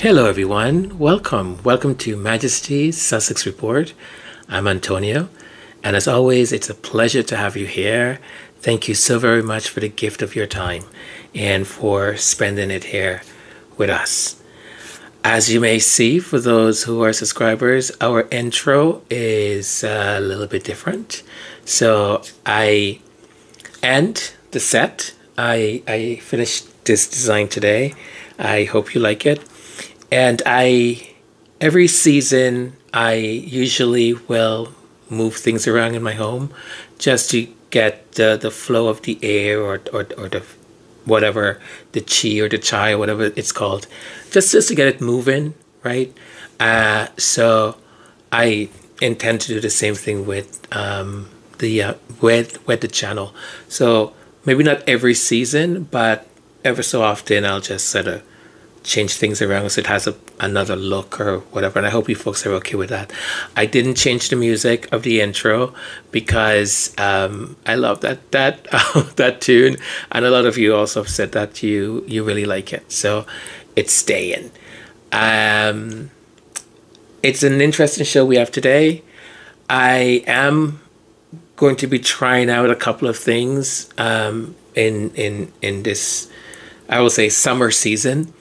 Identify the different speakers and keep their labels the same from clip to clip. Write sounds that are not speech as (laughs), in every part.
Speaker 1: Hello, everyone. Welcome. Welcome to Majesty's Sussex Report. I'm Antonio, and as always, it's a pleasure to have you here. Thank you so very much for the gift of your time and for spending it here with us. As you may see, for those who are subscribers, our intro is a little bit different. So I end the set. I I finished this design today. I hope you like it. And I every season I usually will move things around in my home just to get the, the flow of the air or, or, or the whatever the chi or the chai or whatever it's called just just to get it moving right? Uh, so i intend to do the same thing with um, the uh, with with the channel. So maybe not every season but ever so often i'll just sort of change things around so it has a, another look or whatever. And I hope you folks are okay with that. I didn't change the music of the intro because um, I love that that (laughs) that tune, and a lot of you also have said that you you really like it. So it's staying. Um, it's an interesting show we have today. I am going to be trying out a couple of things um, in in in this I will say summer season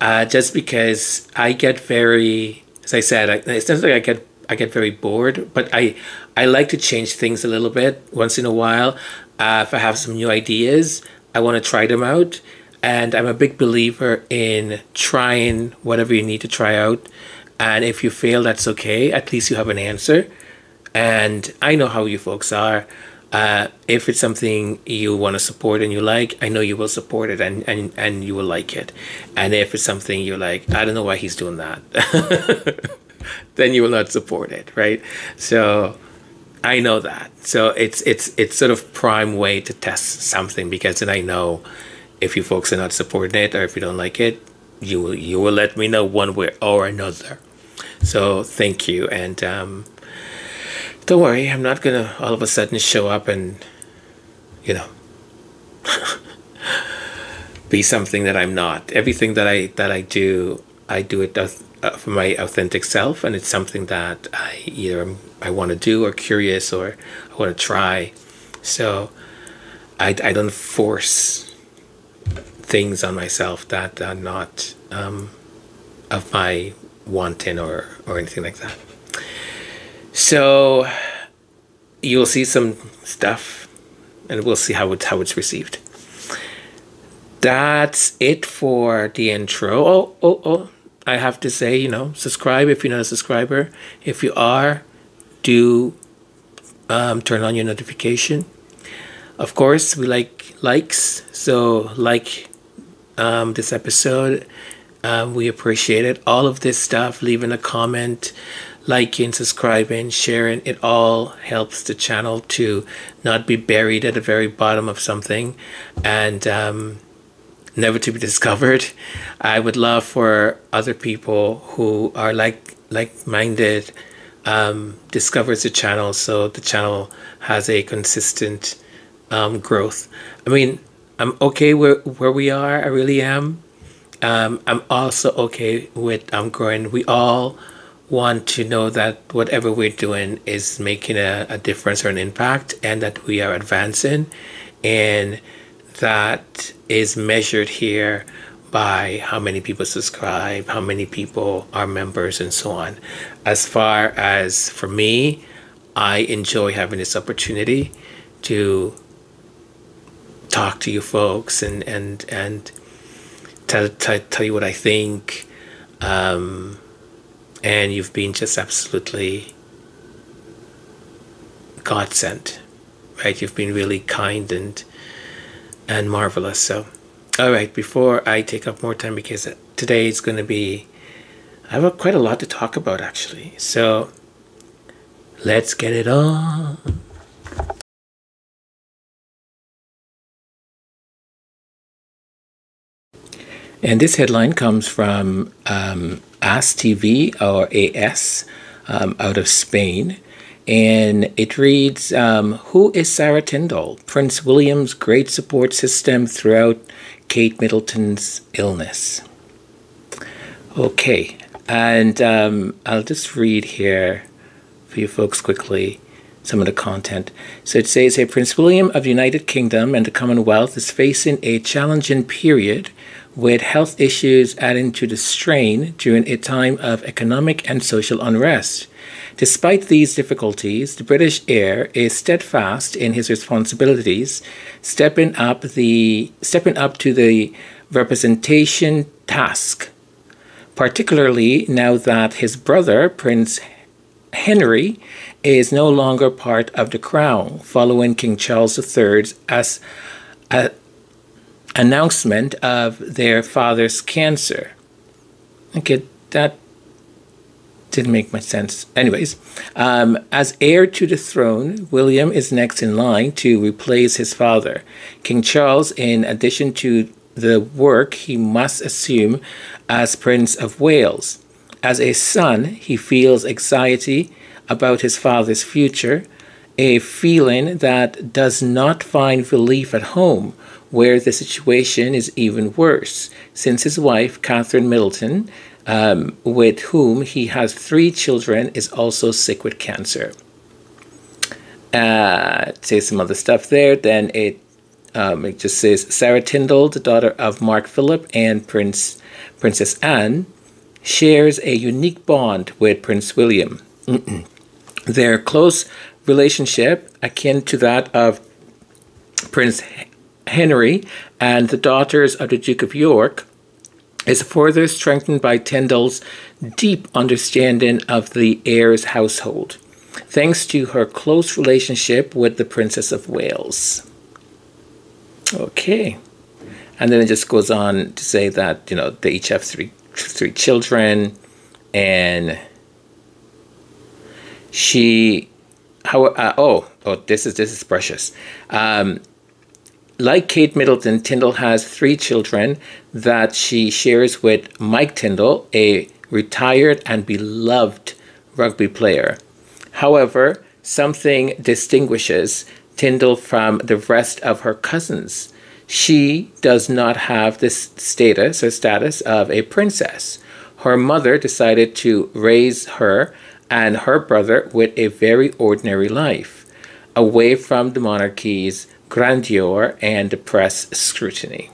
Speaker 1: uh, just because I get very, as I said, I, it's not like I get I get very bored, but I I like to change things a little bit once in a while. Uh, if I have some new ideas, I want to try them out, and I'm a big believer in trying whatever you need to try out. And if you fail, that's okay. At least you have an answer. And I know how you folks are. Uh, if it's something you want to support and you like, I know you will support it and, and, and you will like it. And if it's something you're like, I don't know why he's doing that, (laughs) then you will not support it, right? So I know that. So it's it's it's sort of prime way to test something because then I know if you folks are not supporting it or if you don't like it, you will you will let me know one way or another. So thank you and um, don't worry, I'm not gonna all of a sudden show up and, you know, (laughs) be something that I'm not. Everything that I that I do, I do it uh, for my authentic self, and it's something that I either I want to do or curious or I want to try. So, I I don't force things on myself that are not um, of my wanting or or anything like that. So you'll see some stuff and we'll see how it's how it's received. That's it for the intro. Oh, oh, oh. I have to say, you know, subscribe if you're not a subscriber. If you are, do um, turn on your notification. Of course, we like likes, so like um, this episode. Um, we appreciate it. All of this stuff, leaving a comment, liking, subscribing, sharing, it all helps the channel to not be buried at the very bottom of something and um, never to be (laughs) discovered. I would love for other people who are like like-minded um, discovers the channel so the channel has a consistent um, growth. I mean, I'm okay where where we are. I really am. Um, I'm also okay with I'm um, growing. We all want to know that whatever we're doing is making a, a difference or an impact and that we are advancing and that is measured here by how many people subscribe how many people are members and so on. As far as for me i enjoy having this opportunity to talk to you folks and and and tell tell, tell you what i think. Um, and you've been just absolutely God sent, right? You've been really kind and and marvelous. So, all right, before I take up more time, because today is going to be, I have quite a lot to talk about actually. So, let's get it on. And this headline comes from um, AS TV or AS um, out of Spain. And it reads um, Who is Zara Tindall? Prince William's great support system throughout Kate Middleton's illness. Okay, and um, I'll just read here for you folks quickly some of the content. So it says here Prince William of the United Kingdom and the Commonwealth is facing a challenging period with health issues adding to the strain during a time of economic and social unrest. Despite these difficulties, the British heir is steadfast in his responsibilities, stepping up the stepping up to the representation task, particularly now that his brother Prince Henry is no longer part of the crown following King Charles III's as, announcement of their father's cancer. Okay, that didn't make much sense. Anyways, um, as heir to the throne, William is next in line to replace his father. King Charles, in addition to the work he must assume as Prince of Wales. As a son, he feels anxiety about his father's future, a feeling that does not find relief at home where the situation is even worse, since his wife, Catherine Middleton, um, with whom he has three children, is also sick with cancer. Uh, say some other stuff there. Then it um, it just says Zara Tindall, the daughter of Mark Philip and Prince Princess Anne, shares a unique bond with Prince William. Mm-mm. (clears throat) Their close relationship, akin to that of Prince Henry and the daughters of the Duke of York is further strengthened by Tindall's deep understanding of the heir's household, thanks to her close relationship with the Princess of Wales. Okay. And then it just goes on to say that, you know, they each have three three children and she how uh, oh oh this is this is precious um, like Kate Middleton, Tindall has three children that she shares with Mike Tindall, a retired and beloved rugby player. However, something distinguishes Tindall from the rest of her cousins. She does not have this status or status of a princess. Her mother decided to raise her and her brother with a very ordinary life, away from the monarchy's grandeur and the press scrutiny.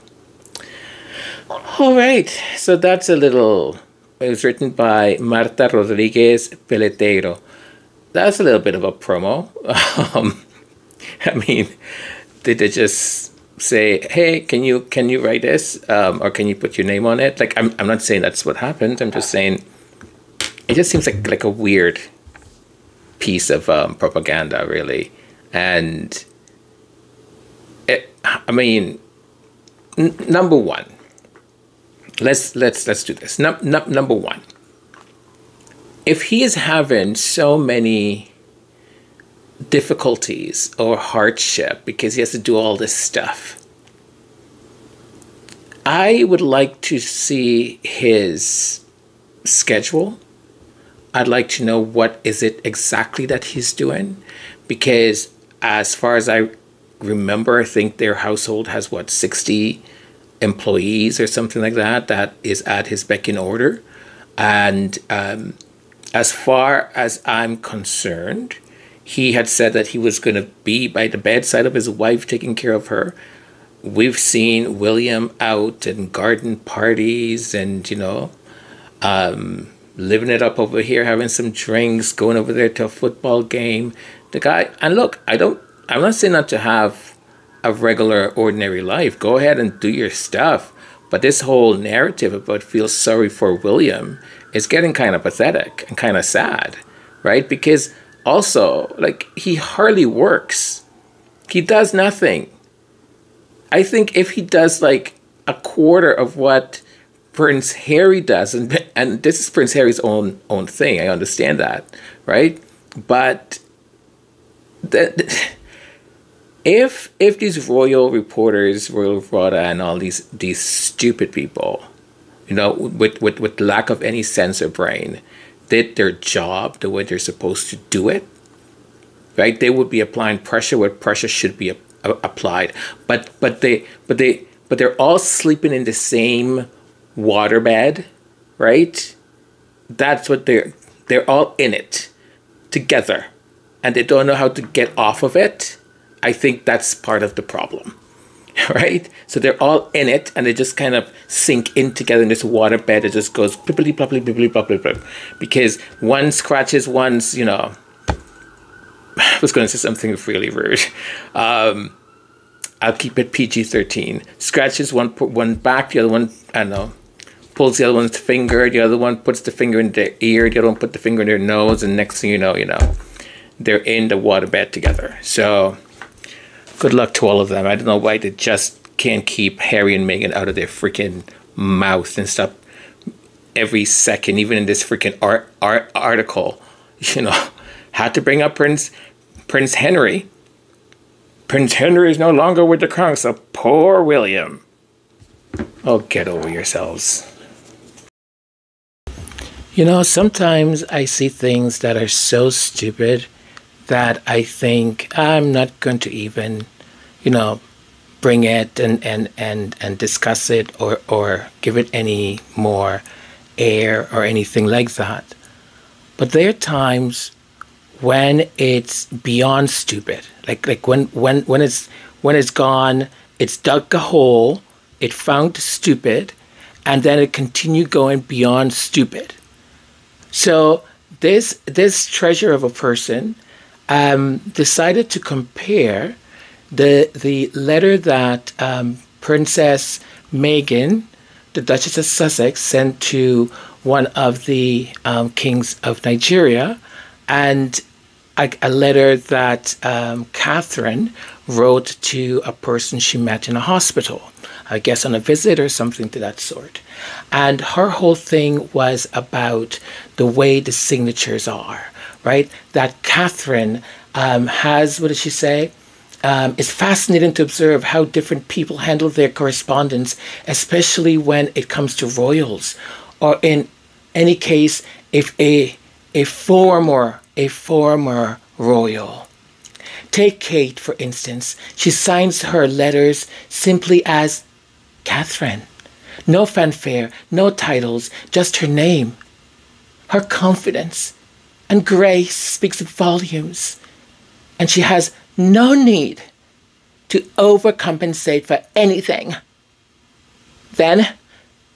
Speaker 1: All right, so that's a little. It was written by Marta Rodriguez Peleteiro. That's a little bit of a promo. (laughs) Um, I mean, did they just say, "Hey, can you can you write this, um, or can you put your name on it?" Like, I'm I'm not saying that's what happened. I'm just saying it just seems like like a weird piece of um, propaganda, really, and Eh, I mean, n- number one. Let's let's let's do this. Num- num- number one. If he is having so many difficulties or hardship because he has to do all this stuff, I would like to see his schedule. I'd like to know what is it exactly that he's doing because as far as I remember, I think their household has what, 60 employees or something like that, that is at his beck and order. And um, as far as I'm concerned, he had said that he was going to be by the bedside of his wife, taking care of her. We've seen William out and garden parties and, you know, um, living it up over here, having some drinks, going over there to a football game. The guy, and look, I don't I'm not saying not to have a regular, ordinary life. Go ahead and do your stuff. But this whole narrative about feel sorry for William is getting kind of pathetic and kind of sad, right? Because also, like, he hardly works, he does nothing. I think if he does like a quarter of what Prince Harry does, and and this is Prince Harry's own own thing. I understand that, right? But that if if these royal reporters, royal rota, and all these these stupid people, you know, with with with lack of any sense of brain, did their job the way they're supposed to do it, right? They would be applying pressure where pressure should be a, a, applied, but but they but they but they're all sleeping in the same waterbed, right? That's what they're they're all in it together and they don't know how to get off of it. I think that's part of the problem. (laughs) Right? So they're all in it and they just kind of sink in together in this water bed that just goes blippity bloppity blippity bloppity blip. Because one scratches one's, you know (sighs) I was going to say something really rude. (laughs) Um, I'll keep it PG 13. Scratches one one back, the other one, I don't know, pulls the other one's finger, the other one puts the finger in their ear, the other one put the finger in their nose, and next thing you know, you know, they're in the waterbed together. So good luck to all of them. I don't know why they just can't keep Harry and Meghan out of their freaking mouth and stuff every second, even in this freaking art, art article, (laughs) you know, had to bring up Prince Prince Henry. Prince Henry is no longer with the crown, so poor William. Oh, get over yourselves. You know, sometimes I see things that are so stupid that I think I'm not going to even, you know, bring it and, and, and, and discuss it or, or give it any more air or anything like that. But there are times when it's beyond stupid. Like like when when when it's when it's gone, it's dug a hole, it found stupid, and then it continued going beyond stupid. So this this treasure of a person um, decided to compare the the letter that um, Princess Meghan, the Duchess of Sussex, sent to one of the um, kings of Nigeria, and a, a letter that um, Catherine wrote to a person she met in a hospital, I guess on a visit or something to that sort. And her whole thing was about the way the signatures are, right? That Catherine um, has, what did she say? Um, it's fascinating to observe how different people handle their correspondence, especially when it comes to royals, or in any case, if a a former a former royal. Take Kate, for instance. She signs her letters simply as Catherine. No fanfare, no titles, just her name. Her confidence and grace speaks volumes, and she has no need to overcompensate for anything. Then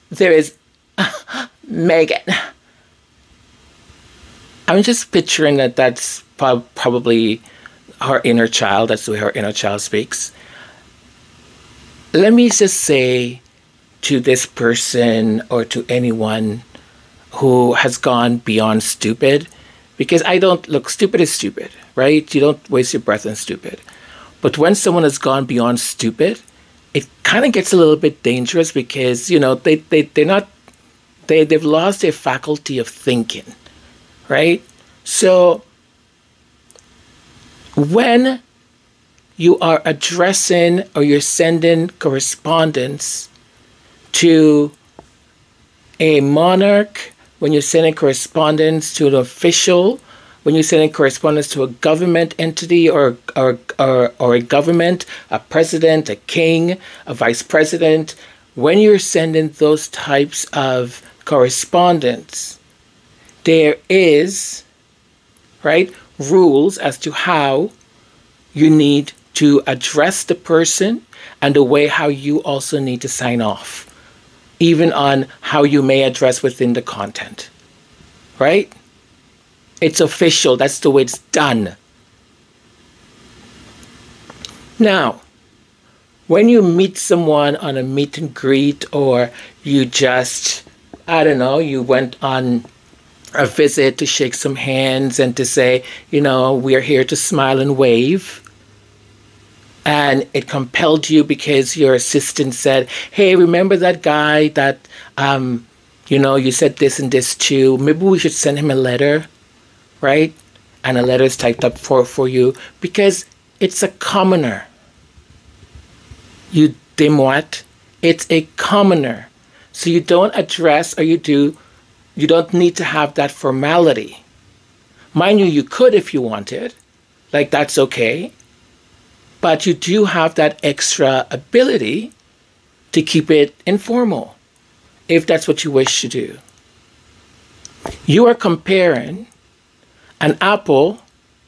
Speaker 1: there is (laughs) Meghan. I'm just picturing that that's probably her inner child. That's the way her inner child speaks. Let me just say to this person or to anyone who has gone beyond stupid, because I don't look, stupid is stupid, right? You don't waste your breath on stupid. But when someone has gone beyond stupid, it kind of gets a little bit dangerous because, you know, they, they, they're not, they, they've lost their faculty of thinking right? So when you are addressing or you're sending correspondence to a monarch, when you're sending correspondence to an official, when you're sending correspondence to a government entity or, or, or, or a government, a president, a king, a vice president, when you're sending those types of correspondence, there is, right, rules as to how you need to address the person and the way how you also need to sign off, even on how you may address within the content, right? It's official, that's the way it's done. Now, when you meet someone on a meet and greet, or you just, I don't know, you went on a visit to shake some hands and to say, you know, we're here to smile and wave. And it compelled you because your assistant said, hey, remember that guy that, um, you know, you said this and this to? Maybe we should send him a letter, right? And a letter is typed up for, for you because it's a commoner. You dim what? It's a commoner. So you don't address or you do you don't need to have that formality. Mind you, you could if you wanted, like that's okay. But you do have that extra ability to keep it informal if that's what you wish to do. You are comparing an apple,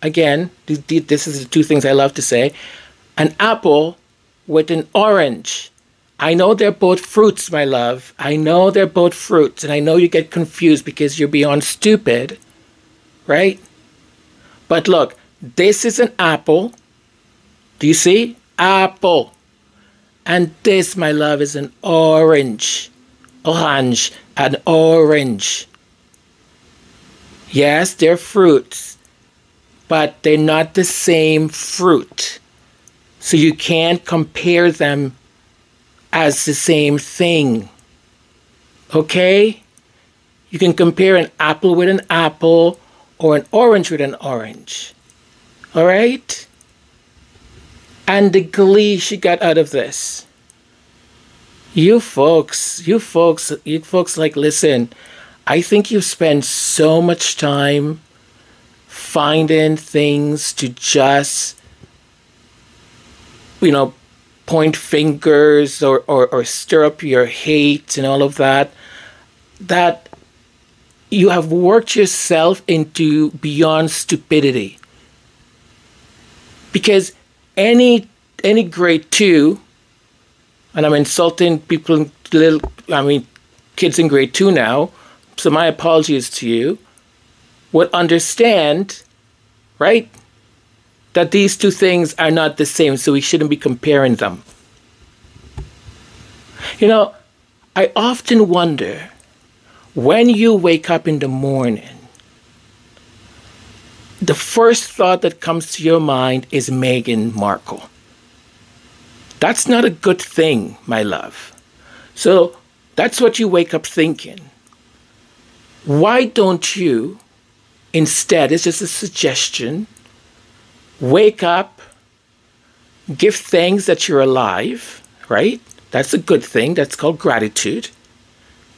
Speaker 1: again, this is the two things I love to say, an apple with an orange. I know they're both fruits, my love. I know they're both fruits, and I know you get confused because you're beyond stupid, right? But look, this is an apple. Do you see? Apple. And this, my love, is an orange. Orange. An orange. Yes, they're fruits, but they're not the same fruit. So you can't compare them as the same thing. Okay? You can compare an apple with an apple or an orange with an orange. All right? And the glee she got out of this. You folks, you folks, you folks like, listen, I think you spend so much time finding things to just, you know, point fingers or, or, or stir up your hate and all of that, that you have worked yourself into beyond stupidity. Because any any grade two, and I'm insulting people, little, I mean, kids in grade two now, so my apologies to you, would understand, right, that these two things are not the same, so we shouldn't be comparing them. You know, I often wonder when you wake up in the morning, the first thought that comes to your mind is Meghan Markle. That's not a good thing, my love. So that's what you wake up thinking. Why don't you, instead, it's just a suggestion, wake up, give thanks that you're alive, right? That's a good thing. That's called gratitude.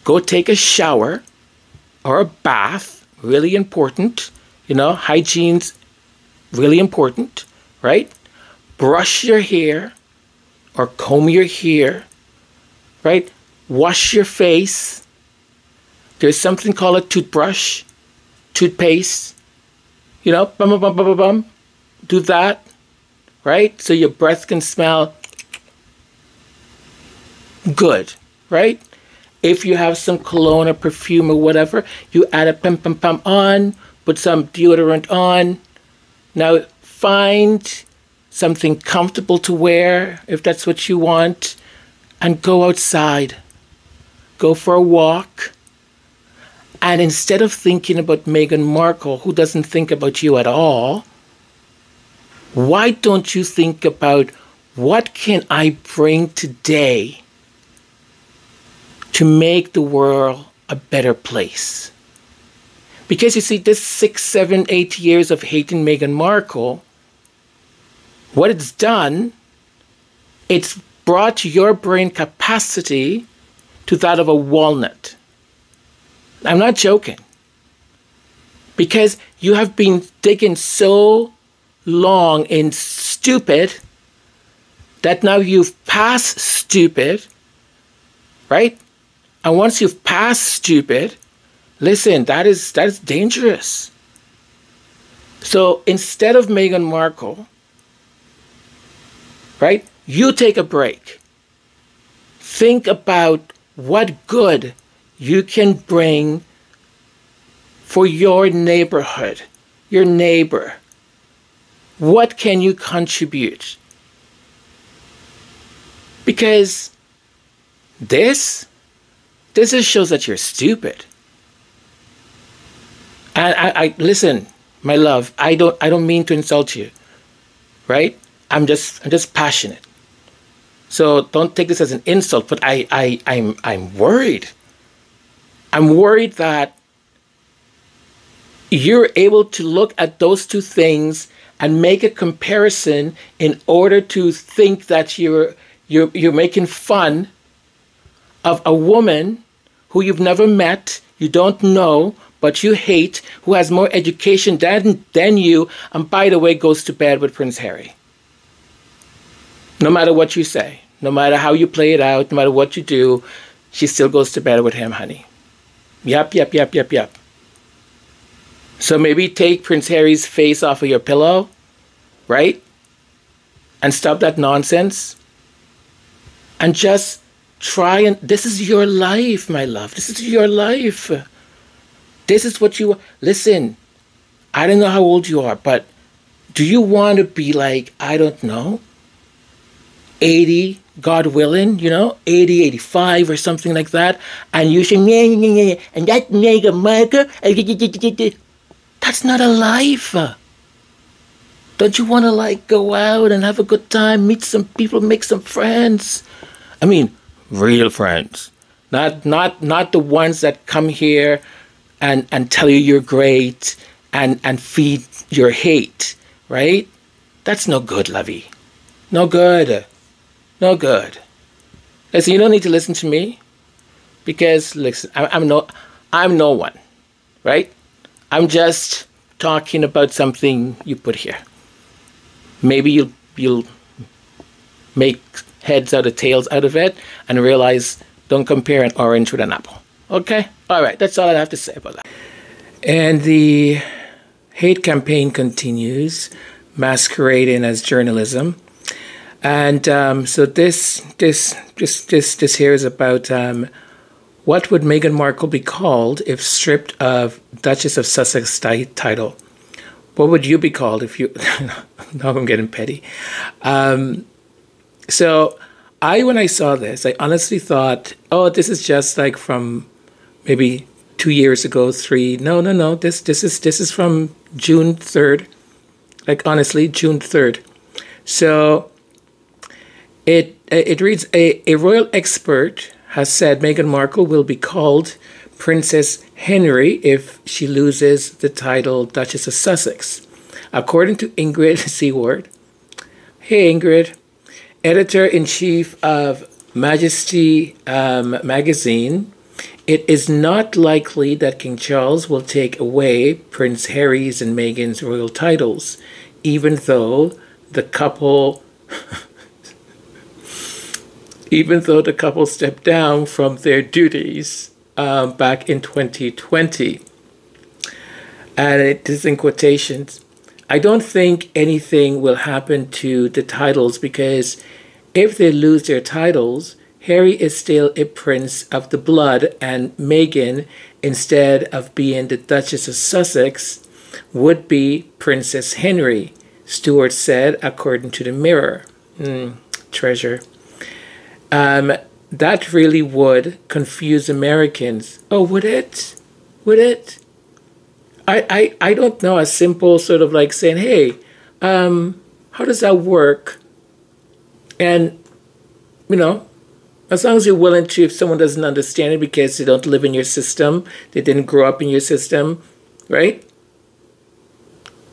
Speaker 1: Go take a shower or a bath, really important. You know, hygiene's really important, right? Brush your hair or comb your hair, right? Wash your face, there's something called a toothbrush, toothpaste. You know, bum, bum, bum, bum, bum. Do that, right? So your breath can smell good, right? If you have some cologne or perfume or whatever, you add a pum pum pum on, put some deodorant on. Now find something comfortable to wear if that's what you want and go outside. Go for a walk and instead of thinking about Meghan Markle, who doesn't think about you at all, why don't you think about what can I bring today to make the world a better place? Because you see, this six, seven, eight years of hating Meghan Markle, what it's done, it's brought your brain capacity to that of a walnut. I'm not joking. Because you have been digging so long in stupid that now you've passed stupid, right? And once you've passed stupid, listen, that is that is dangerous. So instead of Meghan Markle, right, you take a break. Think about what good you can bring for your neighborhood, your neighbor? What can you contribute? Because this, this just shows that you're stupid. And I, I listen, my love, I don't I don't mean to insult you. Right? I'm just I'm just passionate. So don't take this as an insult, but I, I I'm I'm worried I'm worried that you're able to look at those two things and make a comparison in order to think that you're you're you're making fun of a woman who you've never met, you don't know, but you hate, who has more education than than you, and by the way goes to bed with Prince Harry. No matter what you say, no matter how you play it out, no matter what you do, she still goes to bed with him, honey. Yep, yep, yep, yep, yep. So maybe take Prince Harry's face off of your pillow, right? And stop that nonsense. And just try and this is your life, my love. This is your life. This is what you listen. I don't know how old you are, but do you want to be like, I don't know, 80, God willing, you know, 80, 85 or something like that, and you say, and that mega marker, that's not a life. Don't you want to like go out and have a good time, meet some people, make some friends? I mean, real friends. Not not not the ones that come here and and tell you you're great and and feed your hate, right? That's no good, Lovey. No good. No good. Listen, you don't need to listen to me because listen, I, I'm no I'm no one, right? I'm just talking about something you put here. Maybe you'll you'll make heads out of tails out of it and realize don't compare an orange with an apple. Okay? All right, that's all I have to say about that. And the hate campaign continues, masquerading as journalism. And um, so this this this this this here is about um, what would Meghan Markle be called if stripped of Duchess of Sussex title? What would you be called if you? (laughs) now I'm getting petty. Um, so I, when I saw this, I honestly thought, oh, this is just like from maybe two years ago, three. No, no, no. This this is this is from June third. Like honestly, June third. So it it reads a, a royal expert has said Meghan Markle will be called Princess Henry if she loses the title Duchess of Sussex. According to Ingrid (laughs) Seward, hey Ingrid, editor in chief of Majesty um, magazine, it is not likely that King Charles will take away Prince Harry's and Meghan's royal titles, even though the couple (laughs) even though the couple stepped down from their duties um, back in 2020. And it is in quotations. I don't think anything will happen to the titles because if they lose their titles, Harry is still a prince of the blood, and Meghan, instead of being the Duchess of Sussex, would be Princess Henry, Seward said, according to the Mirror. Mm, treasure um, that really would confuse Americans. Oh, would it? Would it? I, I, I don't know. A simple sort of like saying, hey, um, how does that work? And, you know, as long as you're willing to, if someone doesn't understand it because they don't live in your system, they didn't grow up in your system, right?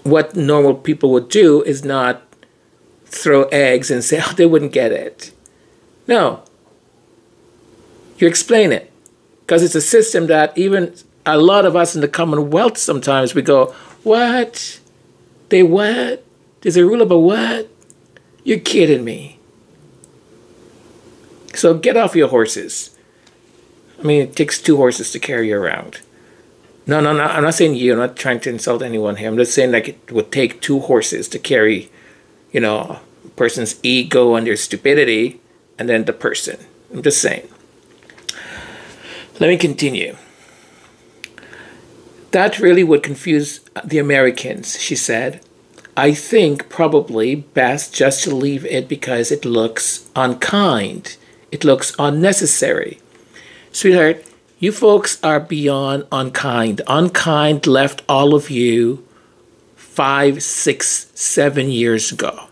Speaker 1: What normal people would do is not throw eggs and (laughs) say, oh, they wouldn't get it. No. You explain it. Because it's a system that even a lot of us in the Commonwealth sometimes we go, What? They what? There's a rule about what? You're kidding me. So get off your horses. I mean, it takes two horses to carry you around. No, no, no. I'm not saying you. I'm not trying to insult anyone here. I'm just saying like it would take two horses to carry, you know, a person's ego and their stupidity and then the person. I'm just saying. Let me continue. That really would confuse the Americans, she said. I think probably best just to leave it because it looks unkind. It looks unnecessary. Sweetheart, you folks are beyond unkind. Unkind left all of you five, six, seven years ago.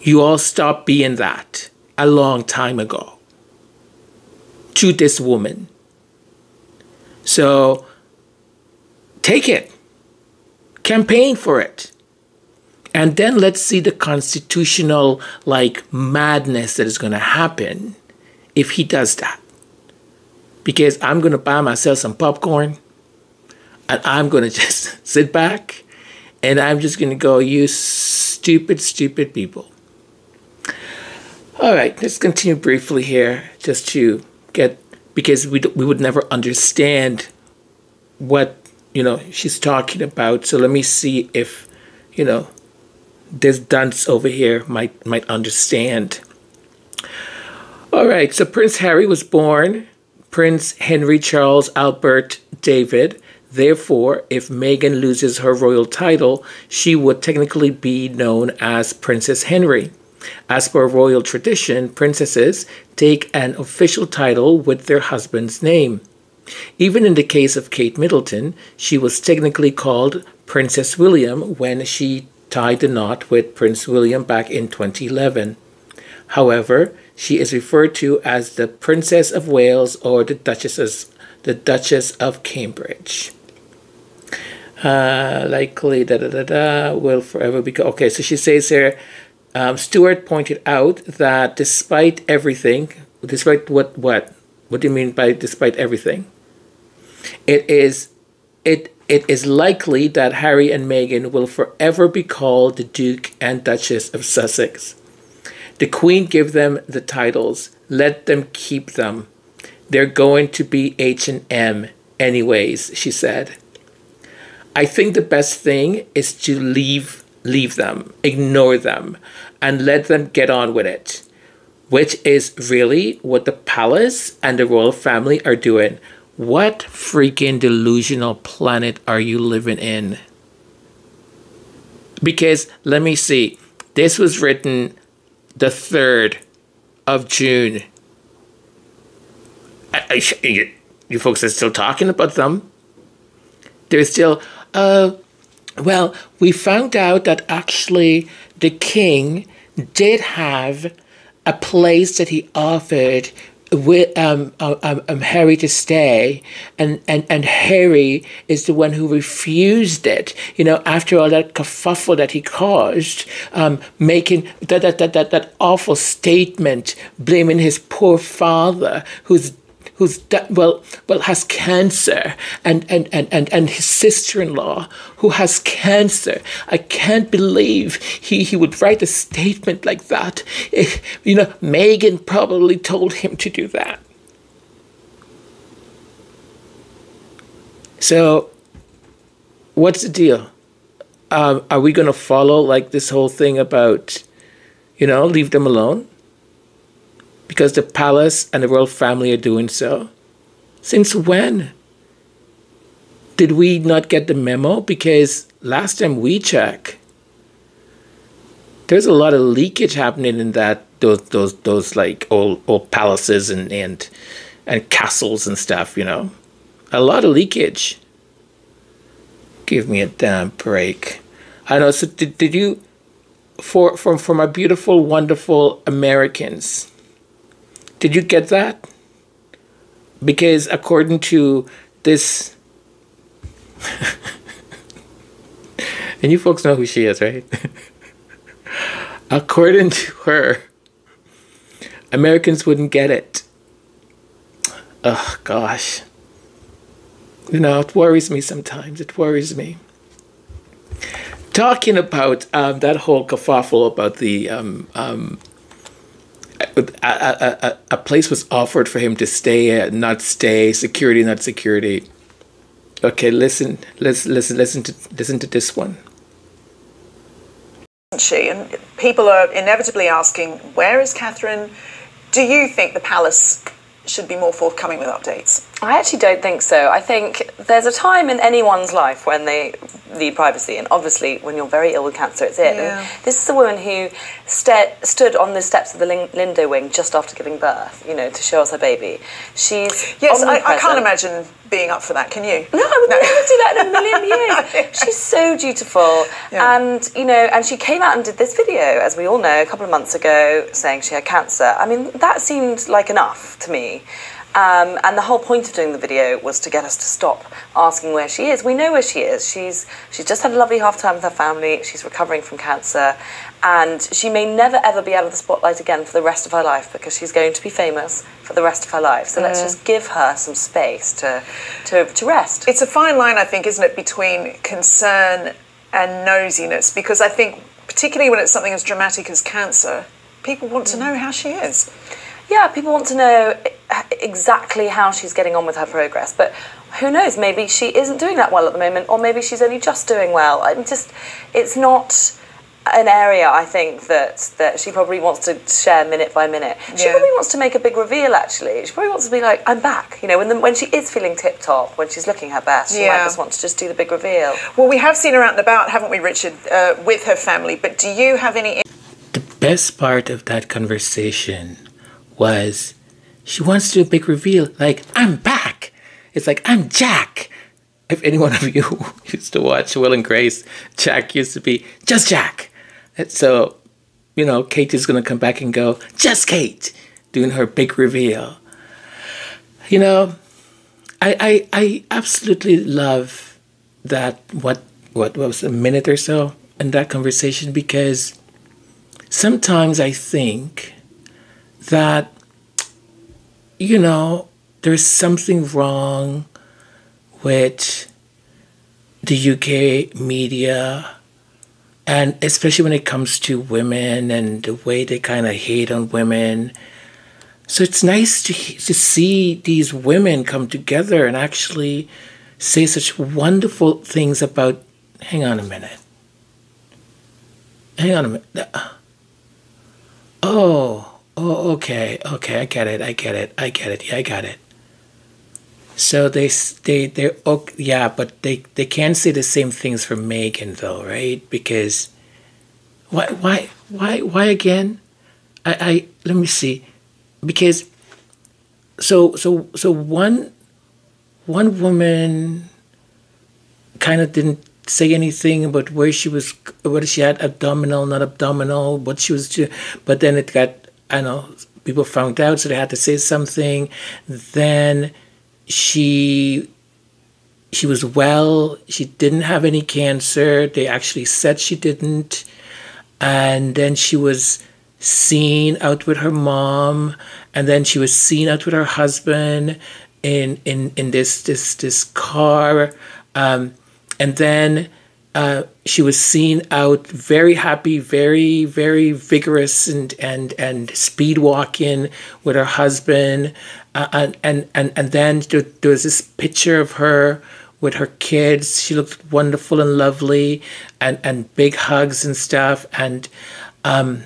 Speaker 1: You all stopped being that a long time ago to this woman. So take it, campaign for it. And then let's see the constitutional like madness that is going to happen if he does that. Because I'm going to buy myself some popcorn and I'm going (laughs) to just sit back and I'm just going to go, you stupid, stupid people. All right, let's continue briefly here just to get, because we, we would never understand what you know she's talking about. So let me see if you know this dunce over here might might understand. All right, so Prince Harry was born Prince Henry Charles Albert David. Therefore, if Meghan loses her royal title, she would technically be known as Princess Henry. As per royal tradition, princesses take an official title with their husband's name. Even in the case of Kate Middleton, she was technically called Princess William when she tied the knot with Prince William back in 2011. However, she is referred to as the Princess of Wales or the Duchess, the Duchess of Cambridge. Uh, likely, da da da da, will forever be. Okay, so she says here, um, Seward pointed out that despite everything, despite what what what do you mean by despite everything? It is it it is likely that Harry and Meghan will forever be called the Duke and Duchess of Sussex. The Queen gave them the titles. Let them keep them. They're going to be H&M anyways, she said. I think the best thing is to leave leave them, ignore them, and let them get on with it. Which is really what the palace and the royal family are doing. What freaking delusional planet are you living in? Because let me see. This was written the 3rd of June. I, I, you, you folks are still talking about them. They're still, uh, well, we found out that actually the king did have a place that he offered with um, um, um, Harry to stay, and, and, and Harry is the one who refused it. You know, after all that kerfuffle that he caused, um, making that, that, that, that, that awful statement, blaming his poor father, who's who's well well has cancer and and and and, and his sister-in-law who has cancer. I can't believe he he would write a statement like that. If, you know Meghan probably told him to do that. So what's the deal? Um, are we going to follow like this whole thing about you know leave them alone because the palace and the royal family are doing so. Since when? Did we not get the memo? Because last time we checked, there's a lot of leakage happening in that those those those like old old palaces and and and castles and stuff, you know. A lot of leakage. Give me a damn break. I know. So did, did you for from for my beautiful, wonderful Americans? Did you get that? Because according to this, (laughs) and you folks know who she is, right? (laughs) according to her, Americans wouldn't get it. Oh, gosh. You know, it worries me sometimes. It worries me. Talking about um, that whole kerfuffle about the um, um, a, a, a, place was offered for him to stay not stay, security, not security. Okay, listen, listen, listen, listen to listen to this one.
Speaker 2: She and people are inevitably asking, where is Catherine? Do you think the palace should be more forthcoming with updates?
Speaker 3: I actually don't think so. I think there's a time in anyone's life when they need privacy, and obviously when you're very ill with cancer, it's it. Yeah. this is a woman who st- stood on the steps of the Lindo wing just after giving birth, you know, to show us her baby. She's
Speaker 2: yes, I, I, can't imagine being up for that. Can you?
Speaker 3: No, I would no. never do that in a million (laughs) years. She's so dutiful, yeah. and you know, and she came out and did this video, as we all know, a couple of months ago, saying she had cancer. I mean, that seemed like enough to me. Um, and the whole point of doing the video was to get us to stop asking where she is. We know where she is. She's she's just had a lovely half time with her family. She's recovering from cancer, and she may never ever be out of the spotlight again for the rest of her life because she's going to be famous for the rest of her life. So let's just give her some space to to to rest.
Speaker 2: It's a fine line, I think, isn't it, between concern and nosiness? Because I think, particularly when it's something as dramatic as cancer, people want to mm. know how she is.
Speaker 3: Yeah, people want to know exactly how she's getting on with her progress. But who knows? Maybe she isn't doing that well at the moment, or maybe she's only just doing well. I'm just, it's not an area I think that that she probably wants to share minute by minute. She
Speaker 2: Yeah.
Speaker 3: probably wants to make a big reveal. Actually, she probably wants to be like, "I'm back." You know, when the, when she is feeling tip top, when she's looking her best, she might
Speaker 2: Yeah.
Speaker 3: just want to just do the big reveal.
Speaker 2: Well, we have seen her out and about, haven't we, Richard, uh, with her family? But do you have any
Speaker 1: The best part of that conversation was she wants to do a big reveal, like, I'm back. It's like, I'm Jack. If any one of you (laughs) used to watch Will and Grace, Jack used to be just Jack. And so, you know, Kate is going to come back and go, just Kate, doing her big reveal. You know, I, I, I absolutely love that, what, what was a minute or so in that conversation because sometimes I think that, you know, there's something wrong with the UK media, and especially when it comes to women and the way they kind of hate on women. So it's nice to, to see these women come together and actually say such wonderful things about. Hang on a minute. Hang on a minute. Oh, oh, okay, okay, I get it, I get it, I get it, yeah, I got it. So they, they, they're, okay, yeah, but they, they can't say the same things for Meghan though, right? Because, why, why, why, why again? I, I, let me see, because, so, so, so one, one woman kind of didn't say anything about where she was, whether she had abdominal, not abdominal, what she was. But then it got, I know, people found out, so they had to say something. Then she, she was well. She didn't have any cancer. They actually said she didn't. And then she was seen out with her mom, and then she was seen out with her husband in in in this this this car. Um, and then uh, she was seen out very happy, very very vigorous, and and and speed walking with her husband, uh, and and and then there, there was this picture of her with her kids. She looked wonderful and lovely, and and big hugs and stuff. And um,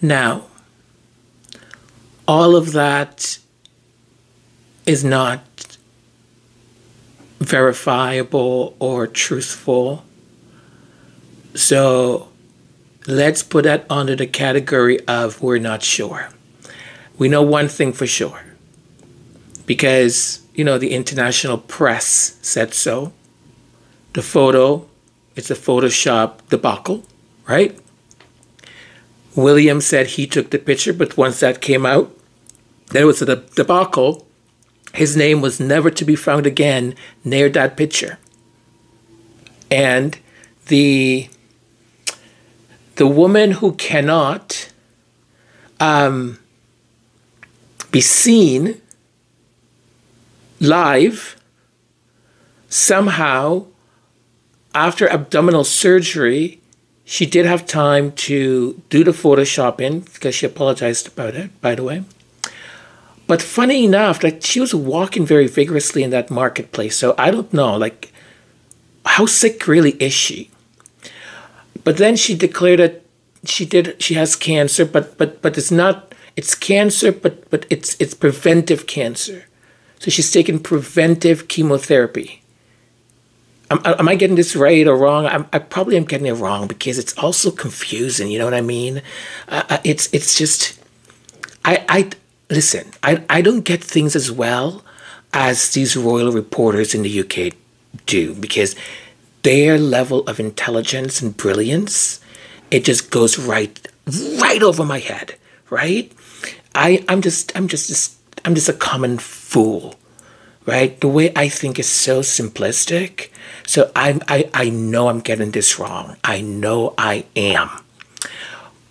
Speaker 1: now, all of that is not verifiable or truthful. So let's put that under the category of we're not sure. We know one thing for sure because, you know, the international press said so. The photo, it's a Photoshop debacle, right? William said he took the picture, but once that came out, that it was a debacle, his name was never to be found again near that picture. And the the woman who cannot um, be seen live somehow after abdominal surgery she did have time to do the photoshopping because she apologized about it by the way but funny enough, like she was walking very vigorously in that marketplace. So I don't know, like, how sick really is she? But then she declared that she did she has cancer, but but but it's not it's cancer, but but it's it's preventive cancer. So she's taking preventive chemotherapy. Am, am I getting this right or wrong? I'm, I probably am getting it wrong because it's also confusing. You know what I mean? Uh, it's it's just I I listen, I, I don't get things as well as these royal reporters in the UK do because their level of intelligence and brilliance, it just goes right right over my head, right? I I'm just I'm just, just I'm just a common fool, right? The way I think is so simplistic. So I I I know I'm getting this wrong. I know I am.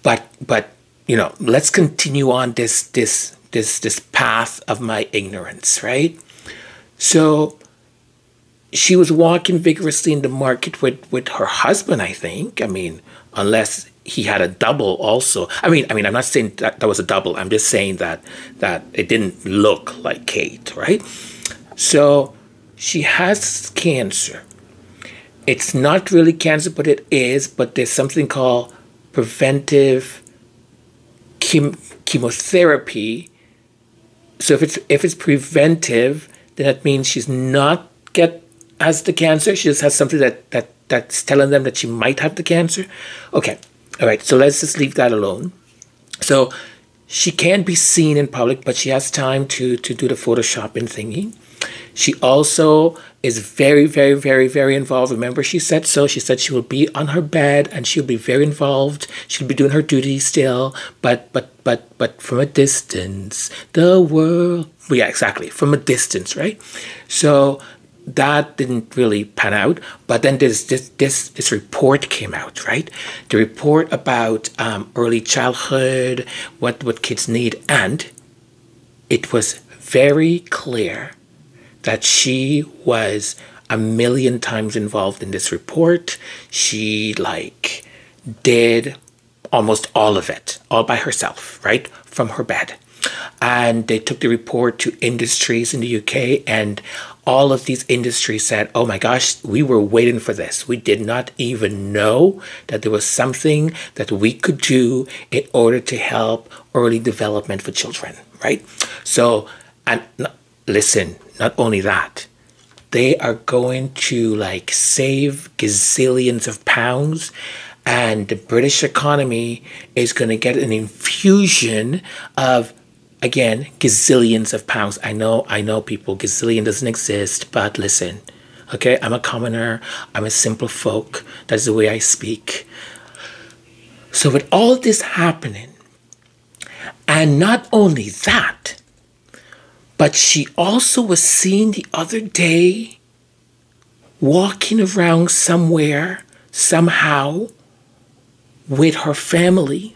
Speaker 1: But but you know, let's continue on this this this this path of my ignorance, right? So she was walking vigorously in the market with, with her husband, I think. I mean, unless he had a double also. I mean, I mean, I'm not saying that that was a double. I'm just saying that that it didn't look like Kate, right? So she has cancer. It's not really cancer, but it is. But there's something called preventive chem- chemotherapy. So if it's if it's preventive, then that means she's not get has the cancer. She just has something that that that's telling them that she might have the cancer. Okay, all right. So let's just leave that alone. So she can't be seen in public, but she has time to to do the photoshopping thingy. She also is very, very, very, very involved. Remember, she said so. She said she will be on her bed and she'll be very involved. She'll be doing her duty still, but but but but from a distance. The world, yeah, exactly, from a distance, right? So that didn't really pan out. But then this this this, this report came out, right? The report about um, early childhood, what what kids need, and it was very clear that she was a million times involved in this report. She like did almost all of it all by herself, right? From her bed. And they took the report to industries in the UK, and all of these industries said, Oh my gosh, we were waiting for this. We did not even know that there was something that we could do in order to help early development for children, right? So, and listen, not only that, they are going to like save gazillions of pounds and the British economy is going to get an infusion of again gazillions of pounds. I know, I know, people, gazillion doesn't exist, but listen, okay, I'm a commoner, I'm a simple folk. That's the way I speak. So with all this happening, and not only that, but she also was seen the other day walking around somewhere, somehow, with her family.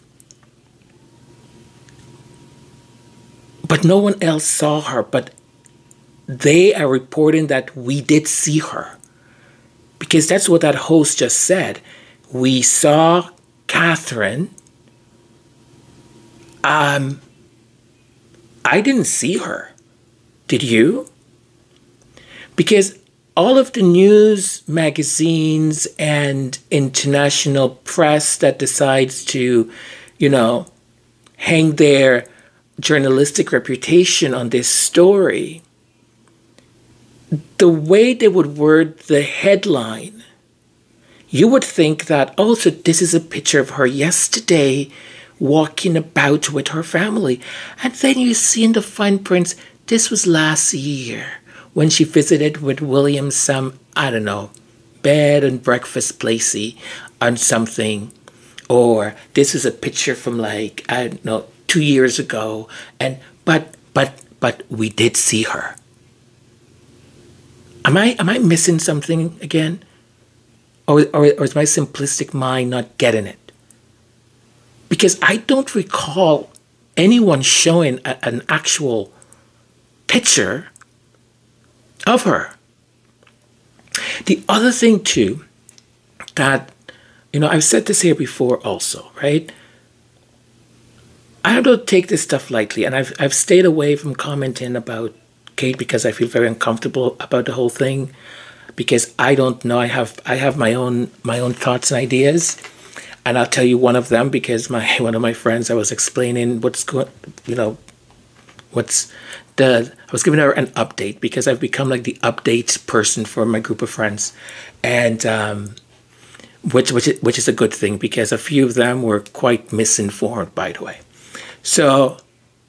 Speaker 1: But no one else saw her, but they are reporting that we did see her. Because that's what that host just said. We saw Catherine. Um, I didn't see her. Did you? Because all of the news magazines and international press that decides to, you know, hang their journalistic reputation on this story, the way they would word the headline, you would think that, oh, this is a picture of her yesterday walking about with her family. And then you see in the fine print, this was last year when she visited with William some, I don't know, bed and breakfast placey on something. Or this is a picture from like, I don't know, two years ago. And but but but we did see her. Am I am I missing something again? Or, or, or is my simplistic mind not getting it? Because I don't recall anyone showing a, an actual picture of her. The other thing, too, that, you know, I've said this here before also, right? I don't take this stuff lightly, and I've, I've stayed away from commenting about Kate because I feel very uncomfortable about the whole thing because I don't know. I have I have my own my own thoughts and ideas, and I'll tell you one of them because my (laughs) one of my friends I was explaining what's going, you know, what's the I was giving her an update because I've become like the update person for my group of friends, and um, which which which is a good thing because a few of them were quite misinformed, by the way. So,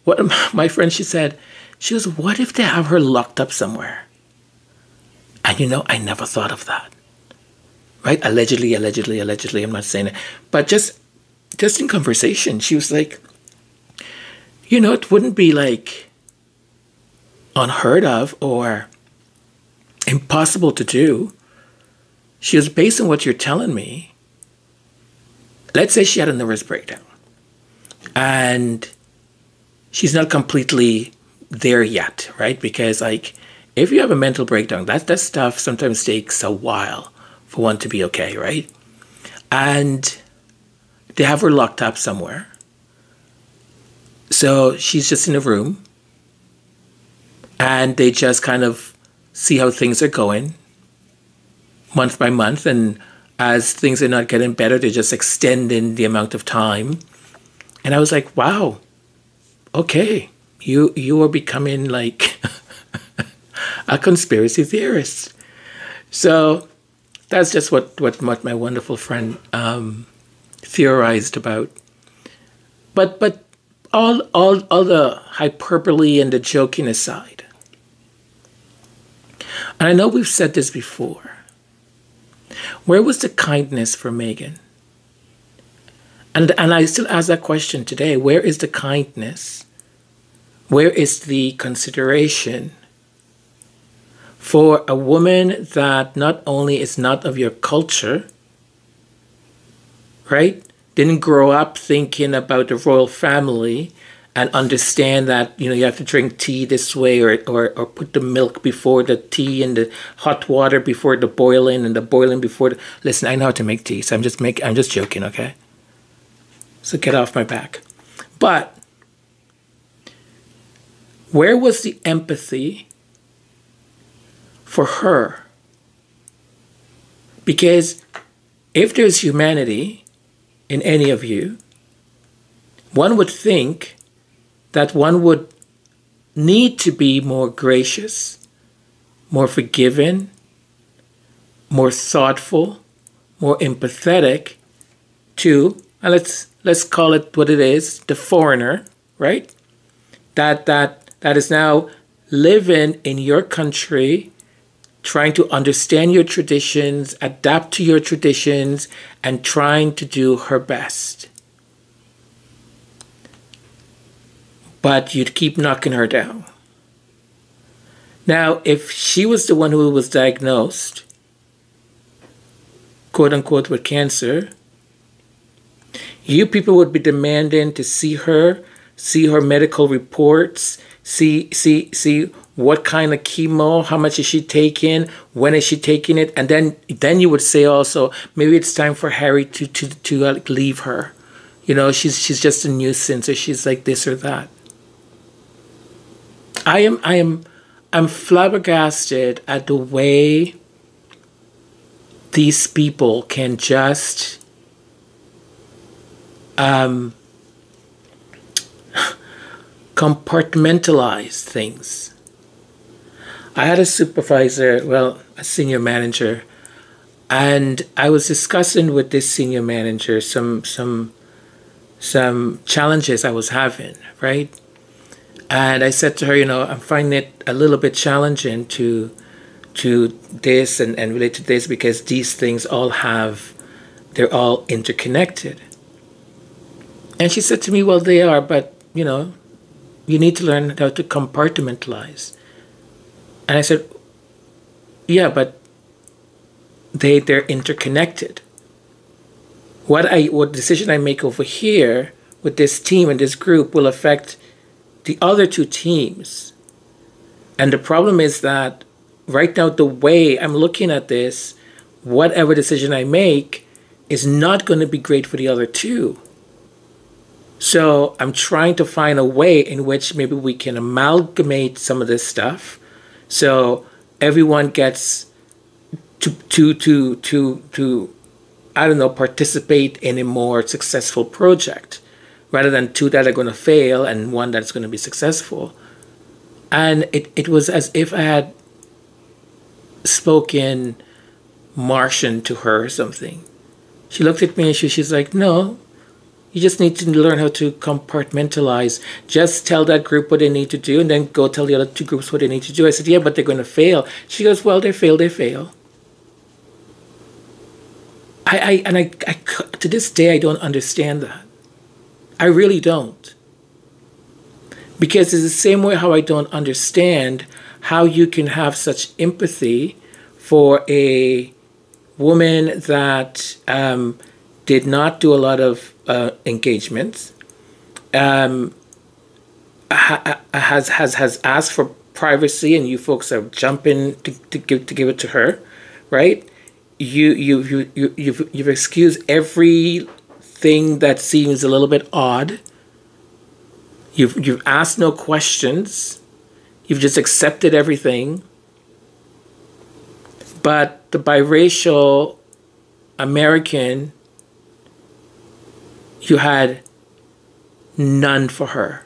Speaker 1: what (laughs) my friend she said, she goes, "What if they have her locked up somewhere?" And you know, I never thought of that. Right? Allegedly, allegedly, allegedly. I'm not saying it, but just just in conversation, she was like, you know, it wouldn't be like unheard of or impossible to do. She was based on what you're telling me. Let's say she had a nervous breakdown and she's not completely there yet, right? Because like if you have a mental breakdown, that that stuff sometimes takes a while for one to be okay, right? And they have her locked up somewhere. So she's just in a room and they just kind of see how things are going month by month. And as things are not getting better, they're just extending the amount of time. And I was like, wow, okay, you you are becoming like (laughs) a conspiracy theorist. So that's just what, what, what my wonderful friend um, theorized about. But but all all all the hyperbole and the joking aside, and I know we've said this before. Where was the kindness for Meghan? And and I still ask that question today. Where is the kindness? Where is the consideration for a woman that not only is not of your culture, right? Didn't grow up thinking about the royal family and understand that you know you have to drink tea this way or, or, or put the milk before the tea and the hot water before the boiling and the boiling before the listen i know how to make tea so i'm just make i'm just joking okay? So get off my back. But where was the empathy for her? Because if there's humanity in any of you one would think that one would need to be more gracious, more forgiving, more thoughtful, more empathetic to, and let's let's call it what it is, the foreigner, right? That that that is now living in your country, trying to understand your traditions, adapt to your traditions, and trying to do her best. But you'd keep knocking her down. Now, if she was the one who was diagnosed, quote unquote, with cancer, you people would be demanding to see her, see her medical reports, see see see what kind of chemo, how much is she taking, when is she taking it, and then then you would say also maybe it's time for Harry to to to uh, leave her. You know, she's she's just a nuisance, or she's like this or that. I am I am I'm flabbergasted at the way these people can just um, (sighs) compartmentalize things. I had a supervisor, well, a senior manager, and I was discussing with this senior manager some some some challenges I was having, right? And I said to her, you know, I'm finding it a little bit challenging to to this and, and relate to this because these things all have they're all interconnected. And she said to me, Well they are, but you know, you need to learn how to compartmentalize. And I said, Yeah, but they they're interconnected. What I what decision I make over here with this team and this group will affect the other two teams. And the problem is that right now, the way I'm looking at this, whatever decision I make is not going to be great for the other two. So I'm trying to find a way in which maybe we can amalgamate some of this stuff so everyone gets to to to to to I don't know participate in a more successful project rather than two that are going to fail and one that's going to be successful. And it, it was as if I had spoken Martian to her or something. She looked at me and she, she's like, No, you just need to learn how to compartmentalize. Just tell that group what they need to do and then go tell the other two groups what they need to do. I said, Yeah, but they're going to fail. She goes, Well, they fail, they fail. I, I and I, I to this day I don't understand that. I really don't. Because it's the same way how I don't understand how you can have such empathy for a woman that um, did not do a lot of uh, engagements, um, ha- has has has asked for privacy, and you folks are jumping to, to give to give it to her, right? You you you you you've, you've excused every thing that seems a little bit odd. You've, you've asked no questions. You've just accepted everything. but the biracial American, you had none for her.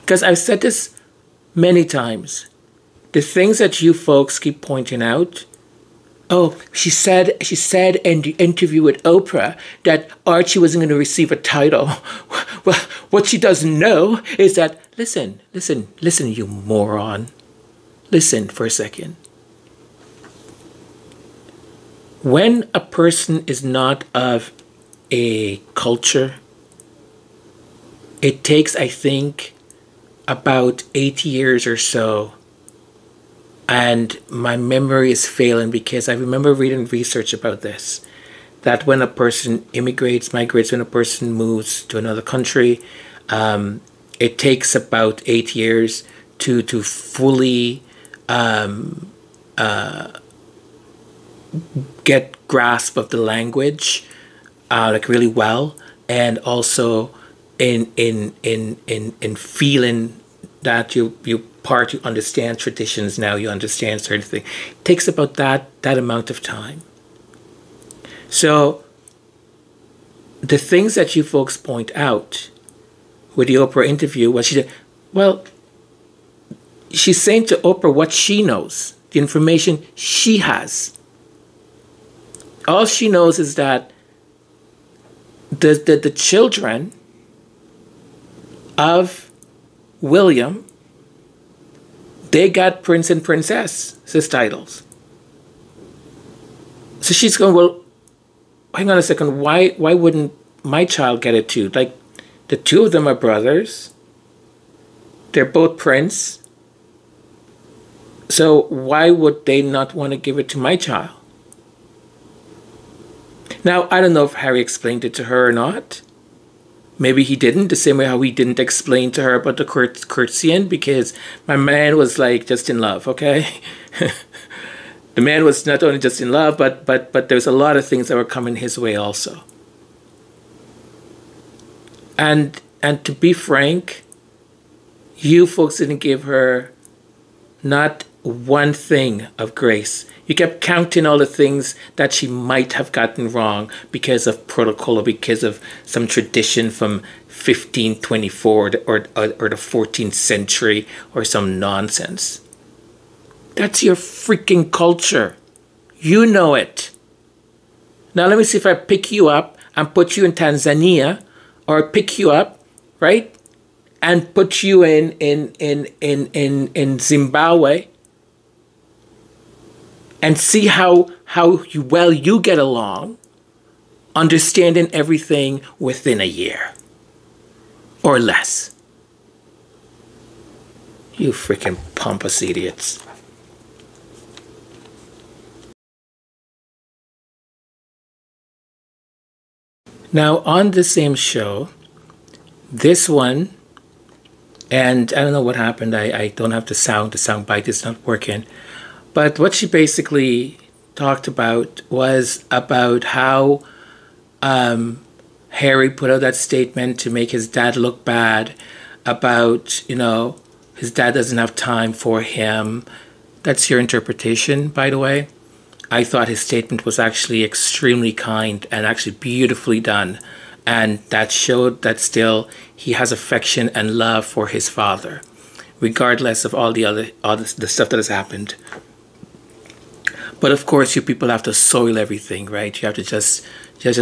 Speaker 1: Because I've said this many times. The things that you folks keep pointing out. Oh, she said she said in the interview with Oprah that Archie wasn't going to receive a title. (laughs) Well, what she doesn't know is that listen, listen, listen, you moron. Listen for a second. When a person is not of a culture, it takes, I think, about eight years or so. And my memory is failing because I remember reading research about this that when a person immigrates, migrates, when a person moves to another country, um, it takes about eight years to to fully um, uh, get grasp of the language, uh, like really well, and also in in in in in feeling that you you part you understand traditions now you understand certain things. It takes about that that amount of time. So the things that you folks point out with the oprah interview what she did well she's saying to oprah what she knows the information she has. All she knows is that the the, the children of William, they got prince and princess titles. So she's going, well, hang on a second, why why wouldn't my child get it too? Like the two of them are brothers. They're both prince. So why would they not want to give it to my child? Now, I don't know if Harry explained it to her or not. Maybe he didn't, the same way how he didn't explain to her about the Kurt Kurtzian, because my man was like just in love, okay? (laughs) the man was not only just in love, but but but there's a lot of things that were coming his way also. And and to be frank, you folks didn't give her not one thing of grace. You kept counting all the things that she might have gotten wrong because of protocol or because of some tradition from 1524 or, or, or the 14th century or some nonsense. That's your freaking culture. You know it. Now, let me see if I pick you up and put you in Tanzania or pick you up, right? And put you in, in, in, in, in, in Zimbabwe and see how how you, well you get along understanding everything within a year or less. You freaking pompous idiots. Now on the same show this one and i don't know what happened. I, I don't have the sound. The sound bite is not working but what she basically talked about was about how um, Harry put out that statement to make his dad look bad about, you know, his dad doesn't have time for him. That's your interpretation, by the way. I thought his statement was actually extremely kind and actually beautifully done. And that showed that still he has affection and love for his father, regardless of all the other all the, the stuff that has happened. But of course, you people have to soil everything, right? You have to just just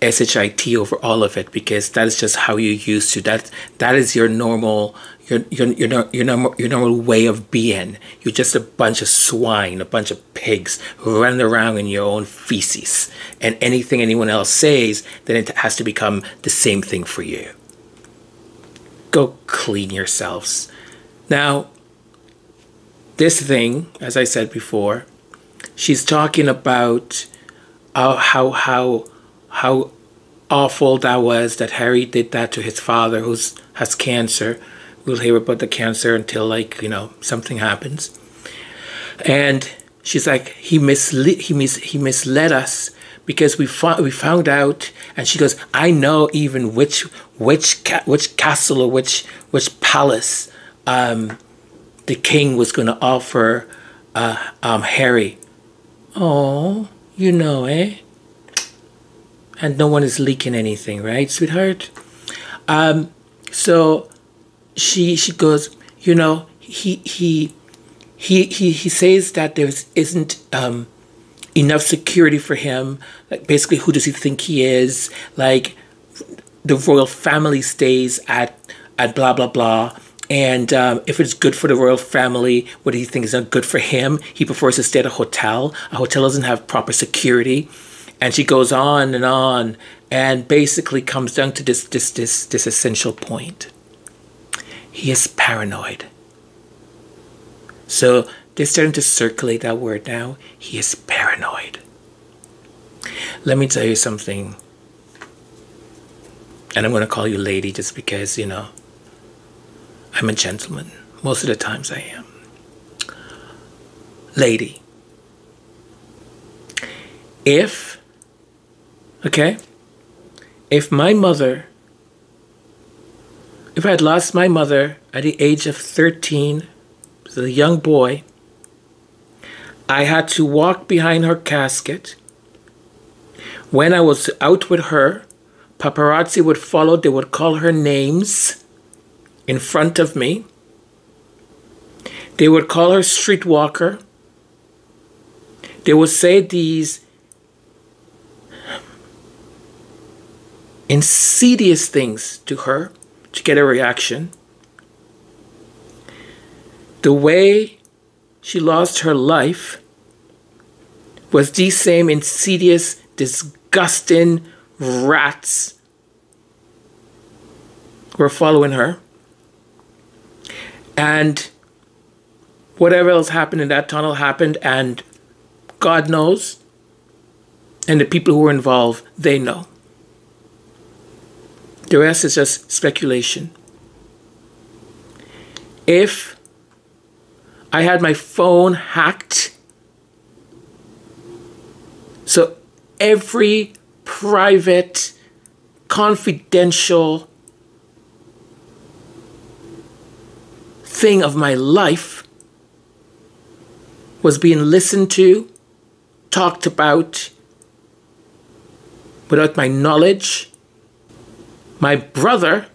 Speaker 1: just shit over all of it because that is just how you used to. That that is your normal your your your your normal your normal way of being. You're just a bunch of swine, a bunch of pigs running around in your own feces. And anything anyone else says, then it has to become the same thing for you. Go clean yourselves. Now, this thing, as I said before, she's talking about how how how how awful that was that Harry did that to his father who has cancer. We'll hear about the cancer until like, you know, something happens. And she's like, he misled he mis he misled us because we found we found out and she goes, I know even which which ca- which castle or which which palace um, the king was gonna offer uh, um, Harry Oh, you know, eh? And no one is leaking anything, right, sweetheart? Um, so she she goes, you know, he he he he he says that there isn't um, enough security for him. Like basically, who does he think he is? Like the royal family stays at at blah blah blah. And um, if it's good for the royal family, what do you think is not good for him? He prefers to stay at a hotel. A hotel doesn't have proper security. And she goes on and on and basically comes down to this this this this essential point. He is paranoid. So they're starting to circulate that word now. He is paranoid. Let me tell you something. And I'm going to call you lady just because, you know, I'm a gentleman. Most of the times I am. Lady. If, okay, if my mother, if I had lost my mother at the age of 13, as a young boy, I had to walk behind her casket. When I was out with her, paparazzi would follow, they would call her names in front of me. They would call her streetwalker. They would say these insidious things to her to get a reaction. The way she lost her life was these same insidious, disgusting rats were following her. And whatever else happened in that tunnel happened, and God knows. And the people who were involved, they know. The rest is just speculation. If I had my phone hacked. So every private, confidential thing of my life was being listened to, talked about without my knowledge. My brother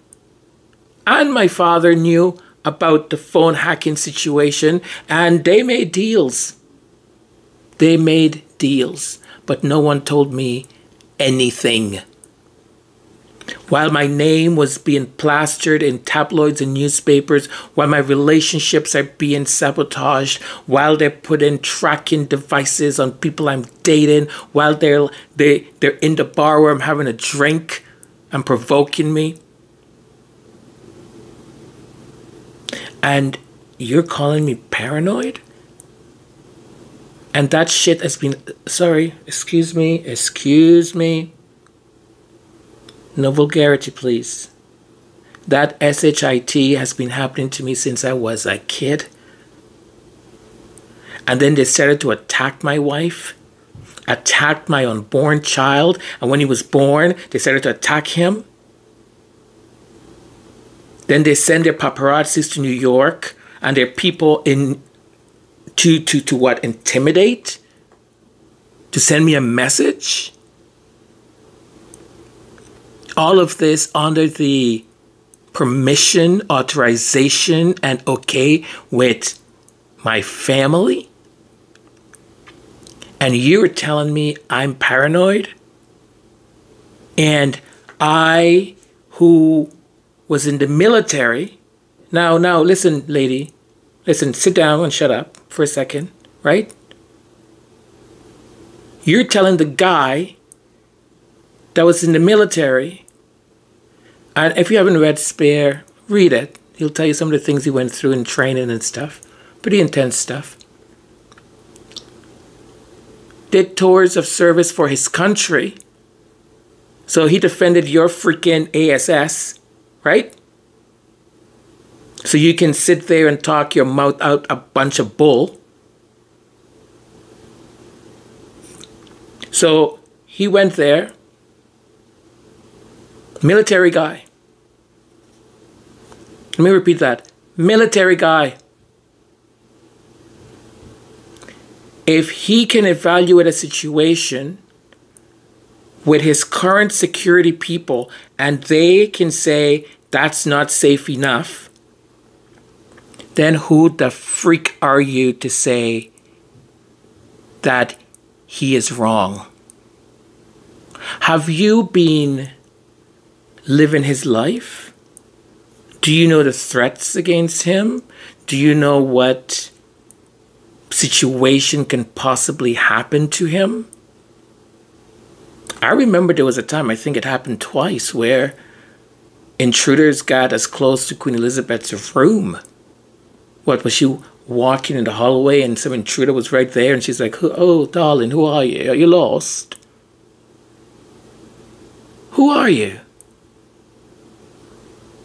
Speaker 1: and my father knew about the phone hacking situation and they made deals. They made deals, but no one told me anything. While my name was being plastered in tabloids and newspapers, while my relationships are being sabotaged, while they're putting tracking devices on people I'm dating, while they're they they're in the bar where I'm having a drink and provoking me, and you're calling me paranoid? And that shit has been, sorry, excuse me, excuse me. No vulgarity, please. That SHIT has been happening to me since I was a kid. And then they started to attack my wife, attack my unborn child. And when he was born, they started to attack him. Then they send their paparazzis to New York and their people in to to to what intimidate to send me a message all of this under the permission authorization and okay with my family and you're telling me I'm paranoid and I who was in the military. Now, now, listen, lady. Listen, sit down and shut up for a second, right? You're telling the guy that was in the military, and if you haven't read Spare, read it. He'll tell you some of the things he went through in training and stuff. Pretty intense stuff. Did tours of service for his country. So he defended your freaking ASS right? So you can sit there and talk your mouth out a bunch of bull. So he went there, military guy. Let me repeat that military guy. if he can evaluate a situation with his current security people and they can say that's not safe enough, then who the freak are you to say that he is wrong? Have you been living his life? Do you know the threats against him? Do you know what situation can possibly happen to him? I remember there was a time, I think it happened twice, where intruders got as close to Queen Elizabeth's room. What was she walking in the hallway and some intruder was right there and she's like, Oh, darling, who are you? Are you lost? Who are you?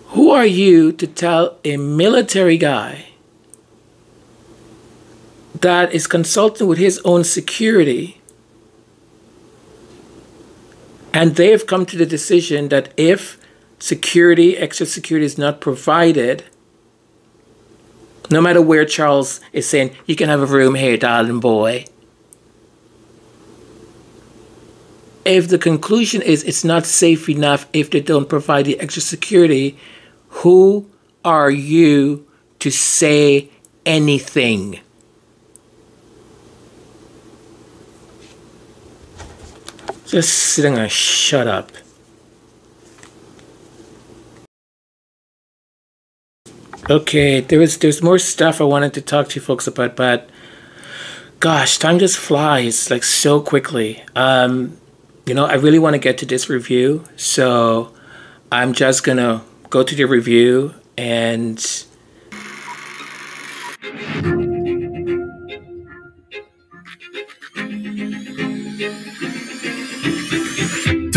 Speaker 1: Who are you to tell a military guy that is consulting with his own security and they have come to the decision that if security, extra security is not provided, no matter where Charles is saying, you can have a room here, darling boy. If the conclusion is it's not safe enough if they don't provide the extra security, who are you to say anything? Just sitting and shut up. Okay, there was there's more stuff I wanted to talk to you folks about, but gosh, time just flies like so quickly. Um, you know, I really want to get to this review, so I'm just gonna go to the review and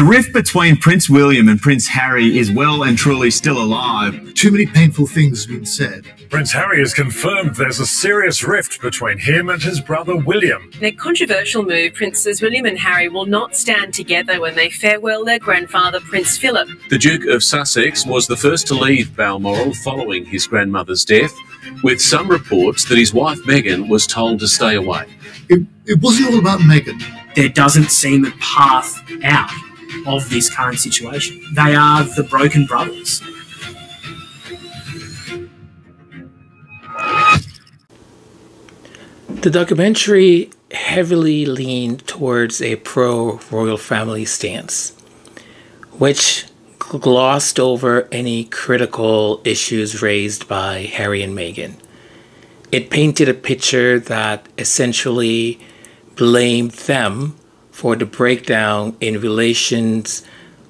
Speaker 4: The rift between Prince William and Prince Harry is well and truly still alive.
Speaker 5: Too many painful things have been said.
Speaker 6: Prince Harry has confirmed there's a serious rift between him and his brother William.
Speaker 7: In a controversial move, Princes William and Harry will not stand together when they farewell their grandfather, Prince Philip.
Speaker 8: The Duke of Sussex was the first to leave Balmoral following his grandmother's death, with some reports that his wife Meghan was told to stay away.
Speaker 5: It, it wasn't all about Meghan.
Speaker 9: There doesn't seem a path out of this current situation. They are the broken brothers.
Speaker 1: The documentary heavily leaned towards a pro royal family stance, which glossed over any critical issues raised by Harry and Meghan. It painted a picture that essentially blamed them for the breakdown in relations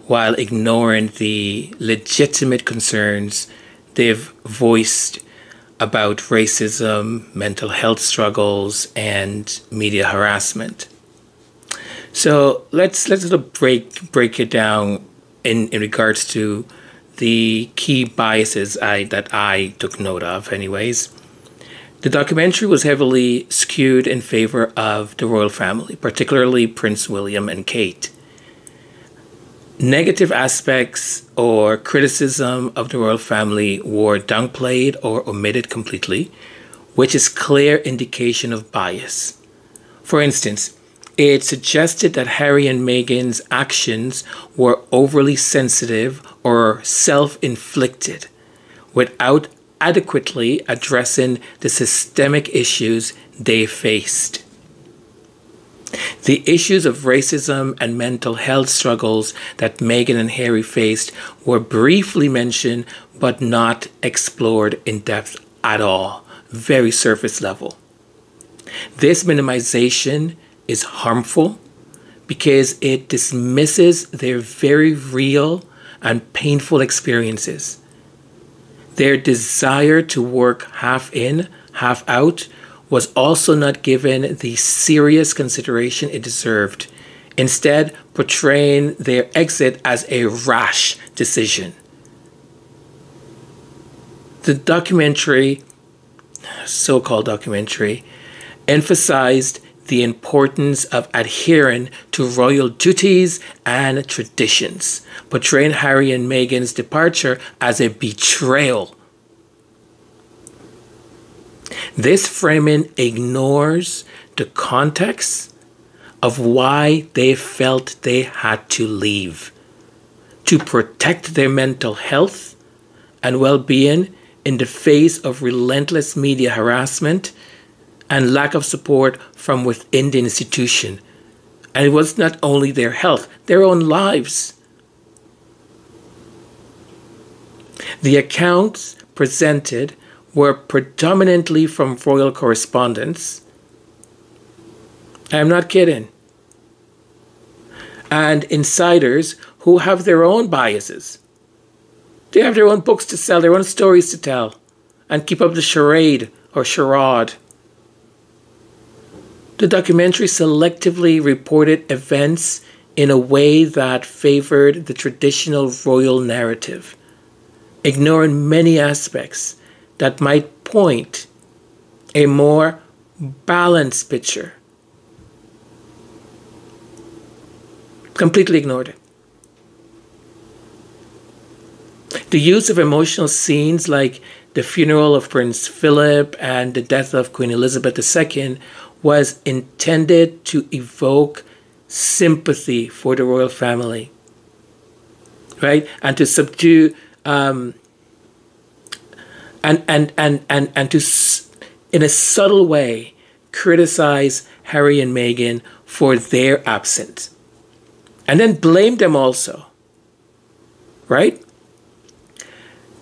Speaker 1: while ignoring the legitimate concerns they've voiced about racism, mental health struggles, and media harassment. So let's let's sort of break break it down in, in regards to the key biases I that I took note of anyways. The documentary was heavily skewed in favor of the royal family, particularly Prince William and Kate. Negative aspects or criticism of the royal family were downplayed or omitted completely, which is clear indication of bias. For instance, it suggested that Harry and Meghan's actions were overly sensitive or self inflicted without adequately addressing the systemic issues they faced. The issues of racism and mental health struggles that Meghan and Harry faced were briefly mentioned but not explored in depth at all, very surface level. This minimization is harmful because it dismisses their very real and painful experiences their desire to work half in, half out was also not given the serious consideration it deserved, instead, portraying their exit as a rash decision. The documentary, so called documentary, emphasized the importance of adhering to royal duties and traditions, portraying Harry and Meghan's departure as a betrayal. This framing ignores the context of why they felt they had to leave to protect their mental health and well being in the face of relentless media harassment and lack of support from within the institution. And it was not only their health, their own lives. The accounts presented were predominantly from royal correspondents. I'm not kidding. And insiders who have their own biases. They have their own books to sell, their own stories to tell, and keep up the charade or charade. The documentary selectively reported events in a way that favored the traditional royal narrative, ignoring many aspects that might point a more balanced picture. Completely ignored it. The use of emotional scenes like the funeral of Prince Philip and the death of Queen Elizabeth II was intended to evoke sympathy for the royal family, right? And to subdue, um, and, and, and, and, and to, in a subtle way, criticize Harry and Meghan for their absence. And then blame them also, right?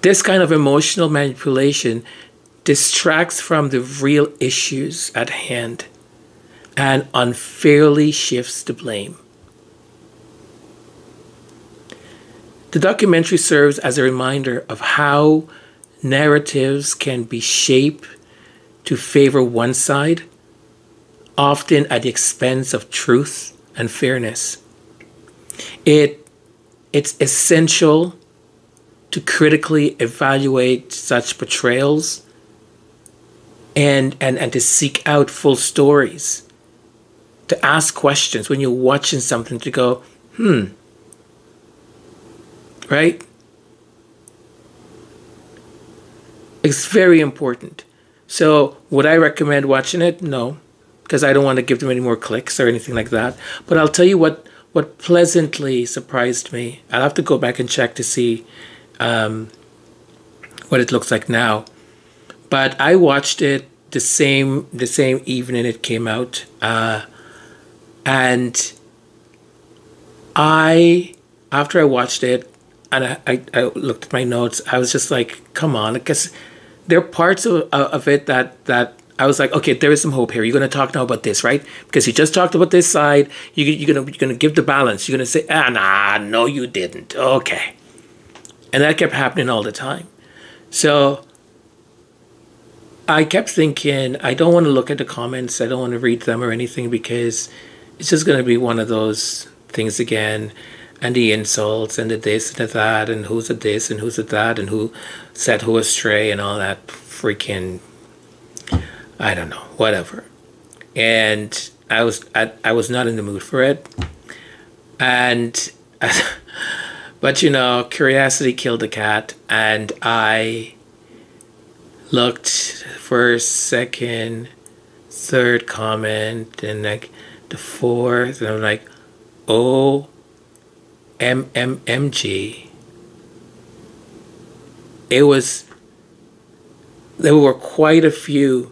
Speaker 1: This kind of emotional manipulation distracts from the real issues at hand and unfairly shifts the blame. The documentary serves as a reminder of how narratives can be shaped to favor one side, often at the expense of truth and fairness. It, it's essential to critically evaluate such portrayals and, and, and to seek out full stories, to ask questions when you're watching something, to go, hmm, right? It's very important. So, would I recommend watching it? No, because I don't want to give them any more clicks or anything like that. But I'll tell you what what pleasantly surprised me. I'll have to go back and check to see um, what it looks like now. But I watched it the same the same evening it came out, uh, and I after I watched it and I, I, I, looked at my notes, I was just like, come on, because there are parts of, of it that that I was like, okay, there is some hope here. You're going to talk now about this, right? Because you just talked about this side. You, you're going to you're going to give the balance. You're going to say, ah, nah, no, you didn't. Okay, and that kept happening all the time. So I kept thinking, I don't want to look at the comments, I don't want to read them or anything because it's just going to be one of those things again. And the insults and the this and the that, and who's a this and who's a that, and who set who astray, and all that freaking, I don't know, whatever. And I was I, I was not in the mood for it. And, (laughs) but you know, curiosity killed the cat, and I looked first, second, third comment, and like the fourth, and I'm like, oh, M M M G. It was. There were quite a few.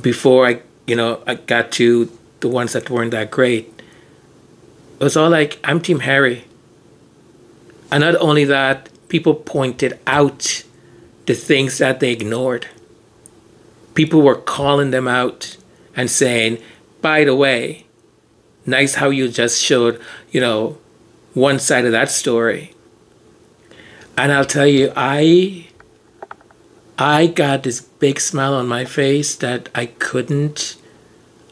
Speaker 1: Before I, you know, I got to the ones that weren't that great. It was all like, I'm Team Harry. And not only that, people pointed out the things that they ignored. People were calling them out and saying, by the way, nice how you just showed, you know, one side of that story. And I'll tell you, I I got this big smile on my face that I couldn't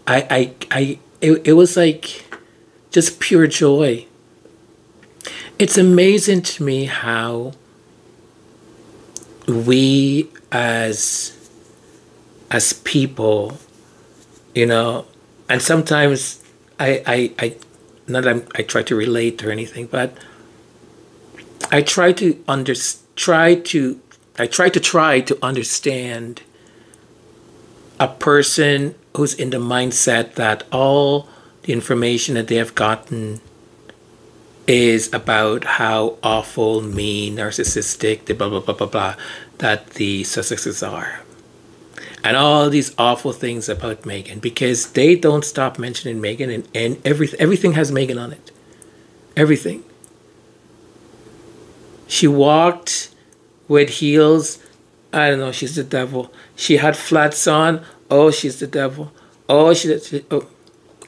Speaker 1: I I I it, it was like just pure joy. It's amazing to me how we as as people, you know, and sometimes I I, I not that I'm, I try to relate or anything, but I try to under try to I try to try to understand a person who's in the mindset that all the information that they have gotten is about how awful, mean, narcissistic, the blah blah blah blah blah that the Sussexes are. And all these awful things about Meghan because they don't stop mentioning Meghan and, and everything everything has Meghan on it. Everything. She walked with heels. I don't know, she's the devil. She had flats on. Oh, she's the devil. Oh, she's oh.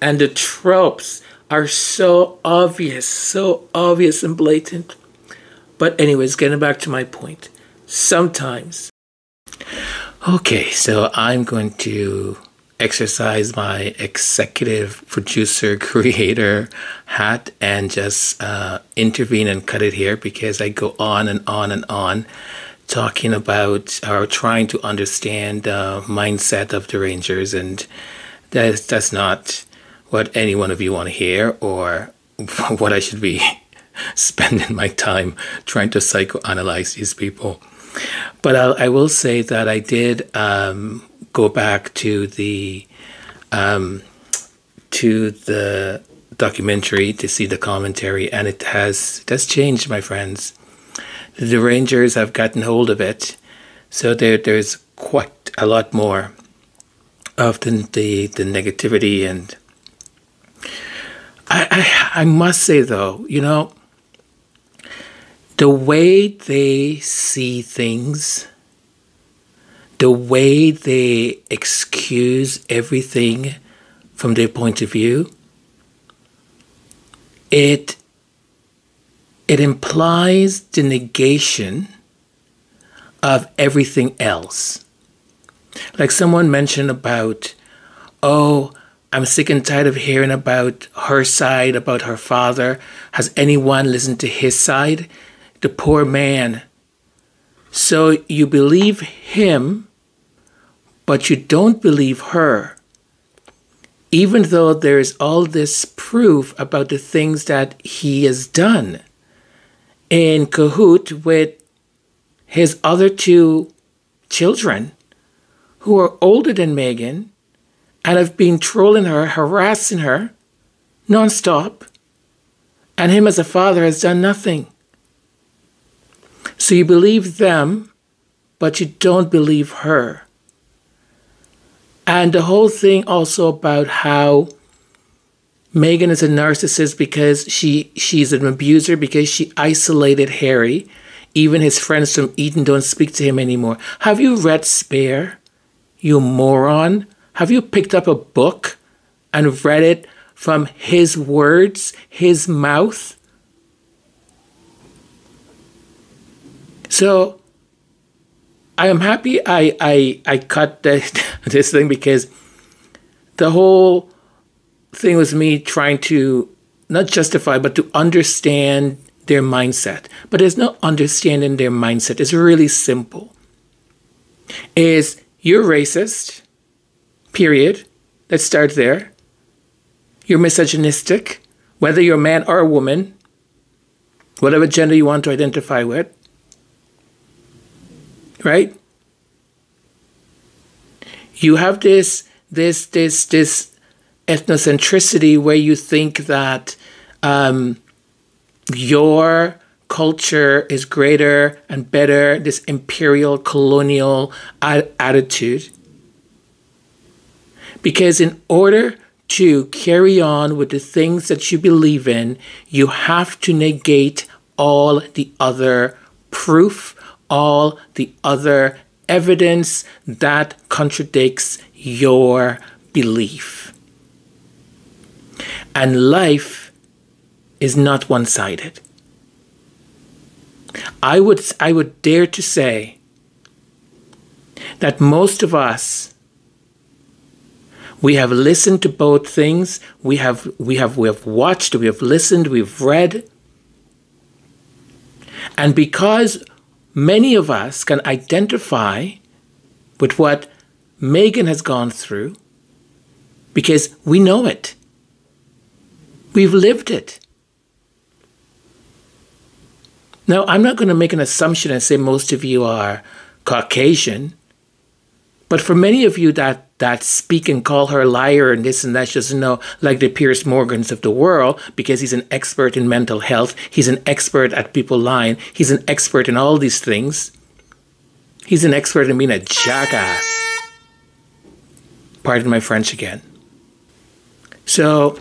Speaker 1: And the tropes are so obvious, so obvious and blatant. But, anyways, getting back to my point. Sometimes. Okay, so I'm going to exercise my executive producer (laughs) creator hat and just uh, intervene and cut it here because I go on and on and on talking about or trying to understand the mindset of the Rangers and that's that's not what any one of you want to hear or (laughs) what I should be (laughs) spending my time trying to psychoanalyze these people. But I'll, I will say that I did um, go back to the um, to the documentary to see the commentary, and it has it has changed, my friends. The Rangers have gotten hold of it, so there there's quite a lot more of the the, the negativity and. I, I I must say though, you know, the way they see things the way they excuse everything from their point of view, it it implies the negation of everything else. Like someone mentioned about, oh, I'm sick and tired of hearing about her side, about her father. Has anyone listened to his side? The poor man. So you believe him but you don't believe her, even though there is all this proof about the things that he has done in cahoot with his other two children who are older than Meghan and have been trolling her, harassing her nonstop, and him as a father has done nothing. So you believe them, but you don't believe her. And the whole thing also about how Meghan is a narcissist because she she's an abuser because she isolated Harry. Even his friends from Eton don't speak to him anymore. Have you read Spare? You moron. Have you picked up a book and read it from his words, his mouth? So I am happy I I I cut the, (laughs) this thing because the whole thing was me trying to not justify but to understand their mindset. But there's no understanding their mindset. It's really simple. Is you're racist, period. Let's start there. You're misogynistic, whether you're a man or a woman, whatever gender you want to identify with right? You have this this this this ethnocentricity where you think that um, your culture is greater and better. This imperial colonial attitude, because in order to carry on with the things that you believe in, you have to negate all the other proof all the other evidence that contradicts your belief. And life is not one sided. I would, I would dare to say that most of us we have listened to both things we have we have we have watched we have listened we've read and because many of us can identify with what Meghan has gone through because we know it. We've lived it. Now, I'm not going to make an assumption and say most of you are Caucasian, but for many of you, that, that speak and call her a liar and this and that. She doesn't know, like the Piers Morgans of the world, because he's an expert in mental health. He's an expert at people lying. He's an expert in all these things. He's an expert in being a jackass. Pardon my French again. So,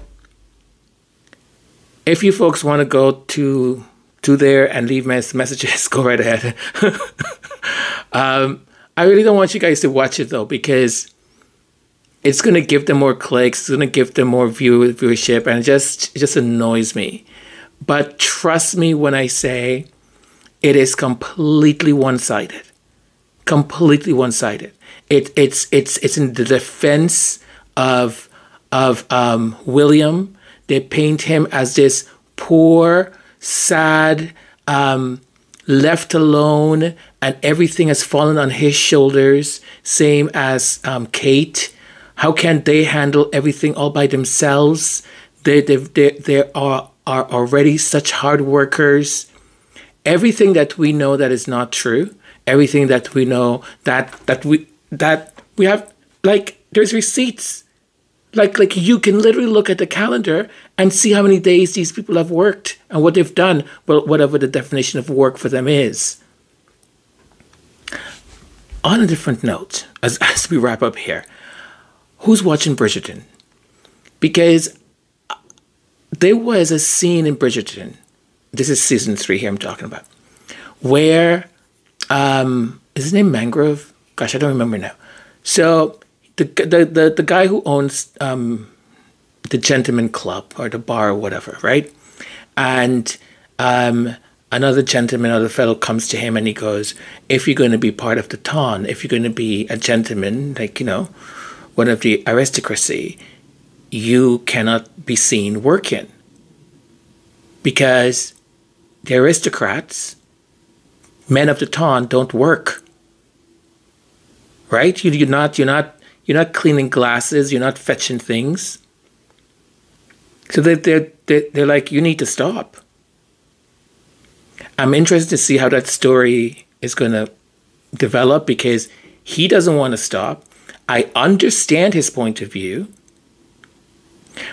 Speaker 1: if you folks want to go to to there and leave messages, (laughs) go right ahead. (laughs) um, I really don't want you guys to watch it though because it's going to give them more clicks, it's going to give them more view viewership, and it just it just annoys me. But trust me when I say it is completely one-sided, completely one-sided. It it's it's it's in the defense of of um, William. They paint him as this poor, sad, um, left alone, and everything has fallen on his shoulders. Same as um, Kate how can they handle everything all by themselves? They, they, they, they are, are already such hard workers. Everything that we know that is not true, everything that we know that, that we, that we have, like, there's receipts. Like, like you can literally look at the calendar and see how many days these people have worked and what they've done, well, whatever the definition of work for them is. On a different note, as, (laughs) as we wrap up here, who's watching Bridgerton? Because there was a scene in Bridgerton. This is season three here I'm talking about, where um, is his name Mangrove? Gosh, I don't remember now. So the the the, the guy who owns um, the Gentleman Club or the bar or whatever, right? And um, another gentleman, another fellow comes to him and he goes, "If you're going to be part of the town, if you're going to be a gentleman, like you know." One of the aristocracy, you cannot be seen working because the aristocrats, men of the town, don't work. Right? You, you're not. You're not. You're not cleaning glasses. You're not fetching things. So they they're, they're, they're like, you need to stop. I'm interested to see how that story is going to develop because he doesn't want to stop. I understand his point of view.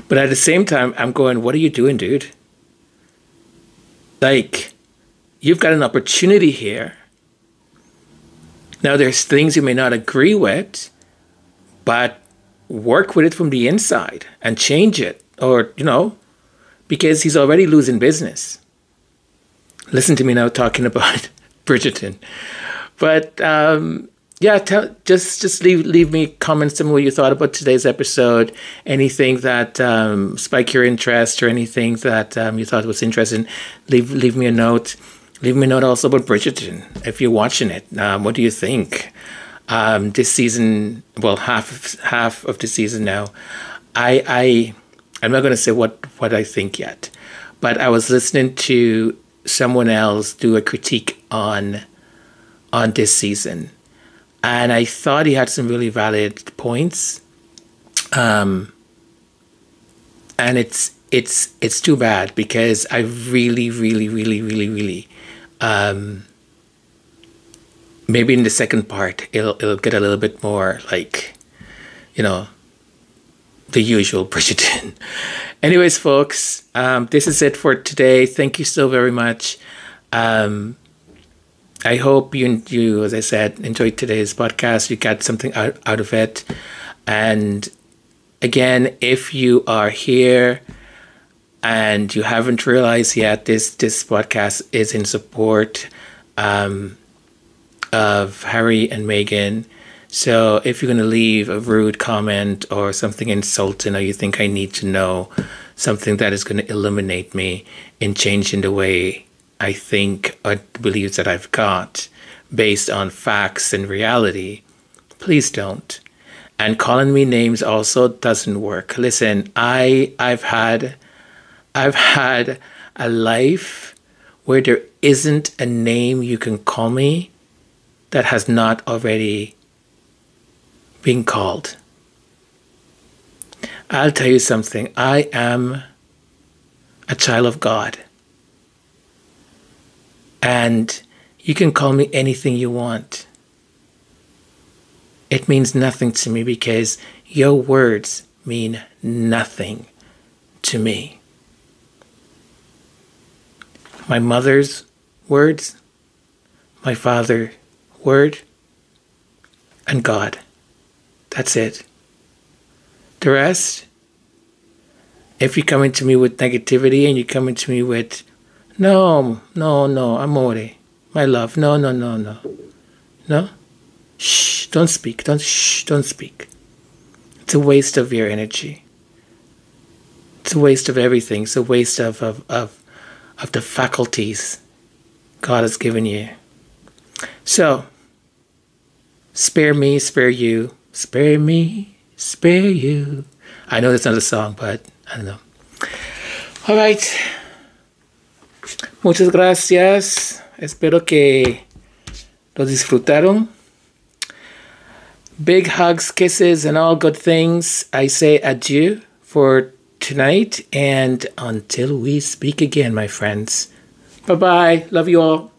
Speaker 1: But at the same time, I'm going, what are you doing, dude? Like, you've got an opportunity here. Now, there's things you may not agree with, but work with it from the inside and change it. Or, you know, because he's already losing business. Listen to me now talking about (laughs) Bridgerton. But um, yeah, tell, just just leave leave me comments. on what you thought about today's episode. Anything that um, spike your interest or anything that um, you thought was interesting. Leave leave me a note. Leave me a note also about Bridgerton if you're watching it. Um, what do you think? Um, this season, well, half half of the season now. I I I'm not going to say what what I think yet, but I was listening to someone else do a critique on on this season and I thought he had some really valid points. Um, and it's it's it's too bad because I really, really, really, really, really, um, maybe in the second part it'll it'll get a little bit more like, you know, the usual (laughs) Bridgerton. Anyways, folks, um, this is it for today. Thank you so very much. Um, I hope you, you, as I said, enjoyed today's podcast. You got something out, out of it. And again, if you are here and you haven't realized yet, this, this podcast is in support um, of Harry and Meghan. So if you're going to leave a rude comment or something insulting, or you think I need to know something that is going to eliminate me in changing the way I think or beliefs that I've got based on facts and reality, please don't. And calling me names also doesn't work. Listen, I I've had I've had a life where there isn't a name you can call me that has not already been called. I'll tell you something. I am a child of God. And you can call me anything you want. it means nothing to me because your words mean nothing to me. My mother's words, my father's word, and God. That's it. The rest, if you come into me with negativity and you come into me with, no, no, no, amore, my love, no, no, no, no, no, shh, don't speak, don't shh, don't speak. It's a waste of your energy. It's a waste of everything. It's a waste of, of, of, of the faculties God has given you. So, spare me, spare you, spare me, spare you. I know that's not a song, but I don't know. All right. Muchas gracias. Espero que lo disfrutaron. Big hugs, kisses, and all good things. I say adieu for tonight and until we speak again, my friends. Bye bye. Love you all.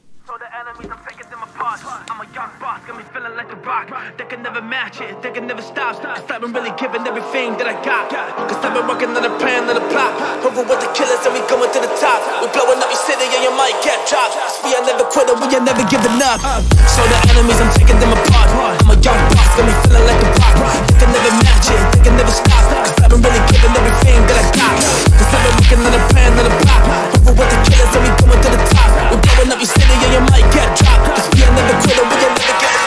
Speaker 10: They can never match it, they can never stop. Cause I've been really giving everything that I got. Cause I've been working on a plan and a plot. Over with the killers and we going to the top. We blowing up your city and your might get dropped. We are never quitting, we are never giving up. So the enemies, I'm taking them apart. I'm a young boss, got me feeling like a rock. They can never match it, they can never stop. Cause I've been really giving everything that I got. Cause I've been working on a plan and a plot. Over with the killers and we going to the top. We blowing up your city and you might get dropped. Cause we are never quitting, we are never giving up.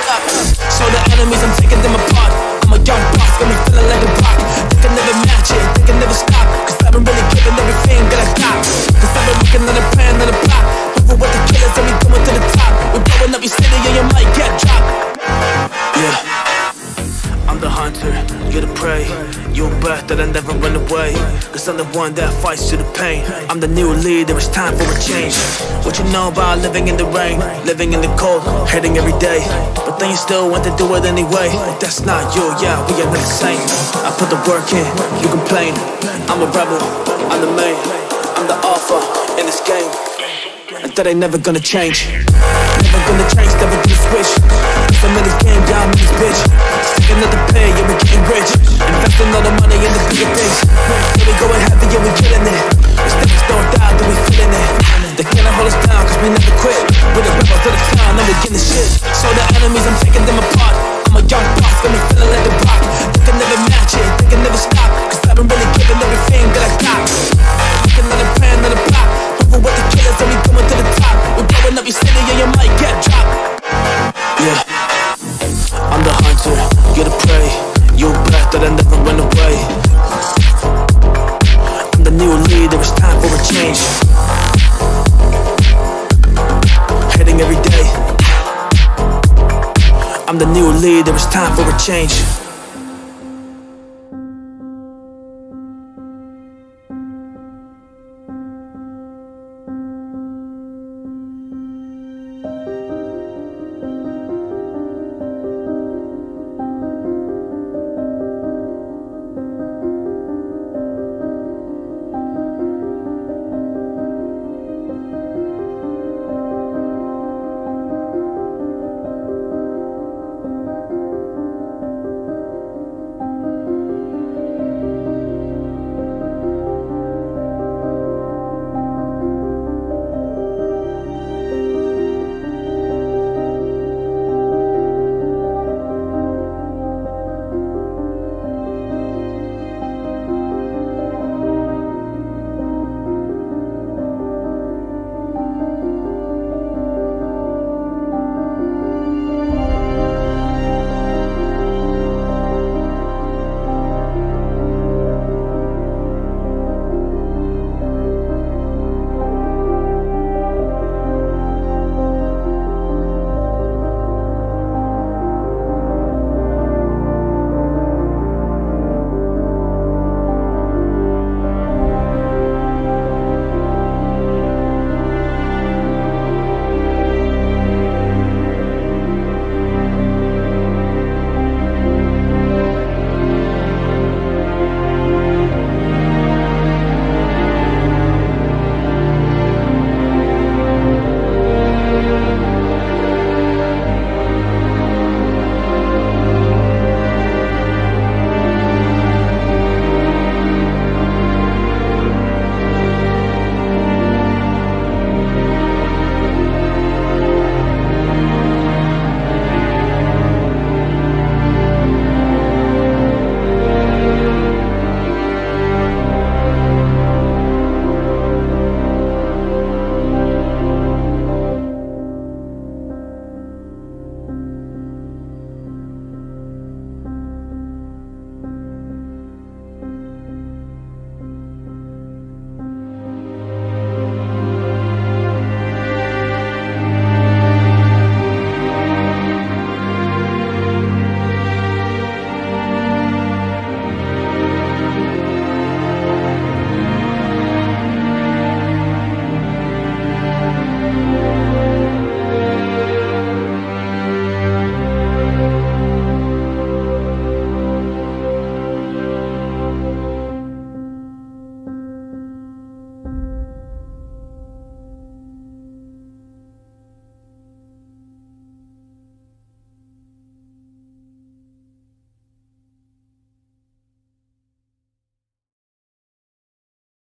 Speaker 10: So the enemies, I'm taking them apart. I'm a young boss, got me feeling like a rock. They can never match it, they can never stop. Cause I've been really giving everything that I got. Cause I've been working on a plan and a plot. Over with the killers and we going to the top. We're blowing up your city and you might get dropped. Yeah. I'm the hunter, you're the prey. You're birth that I never run away. Cause I'm the one that fights to the pain. I'm the new leader, it's time for a change. What you know about living in the rain, living in the cold, hating every day. But then you still want to do it anyway. That's not you, yeah, we are the same. I put the work in, you complain. I'm a rebel, I'm the main. I'm the alpha in this game. And that ain't never gonna change. Never gonna change, never gonna switch. So many game, y'all in this bitch. Stick another pay, yeah, we getting rich. Investing all the money in the bigger things. Yeah, we going heavy, yeah, we killing it. These niggas don't die, then we feeling it. They cannot hold us down, cause we never quit. We're the rebels of the town, and we getting shit. So the enemies, I'm taking them apart. I'm a young boss, got me feeling like a rock. They can never match it, they can never stop. Cause I've been really giving everything that I got. Looking at a plan and a plot. Over with the killers we coming to the top. We're blowing up your city and you might get dropped. Yeah. I'm the hunter, you're the prey. You're a breath that I never run away. I'm the new leader, it's time for a change. Heading every day. I'm the new leader, it's time for a change.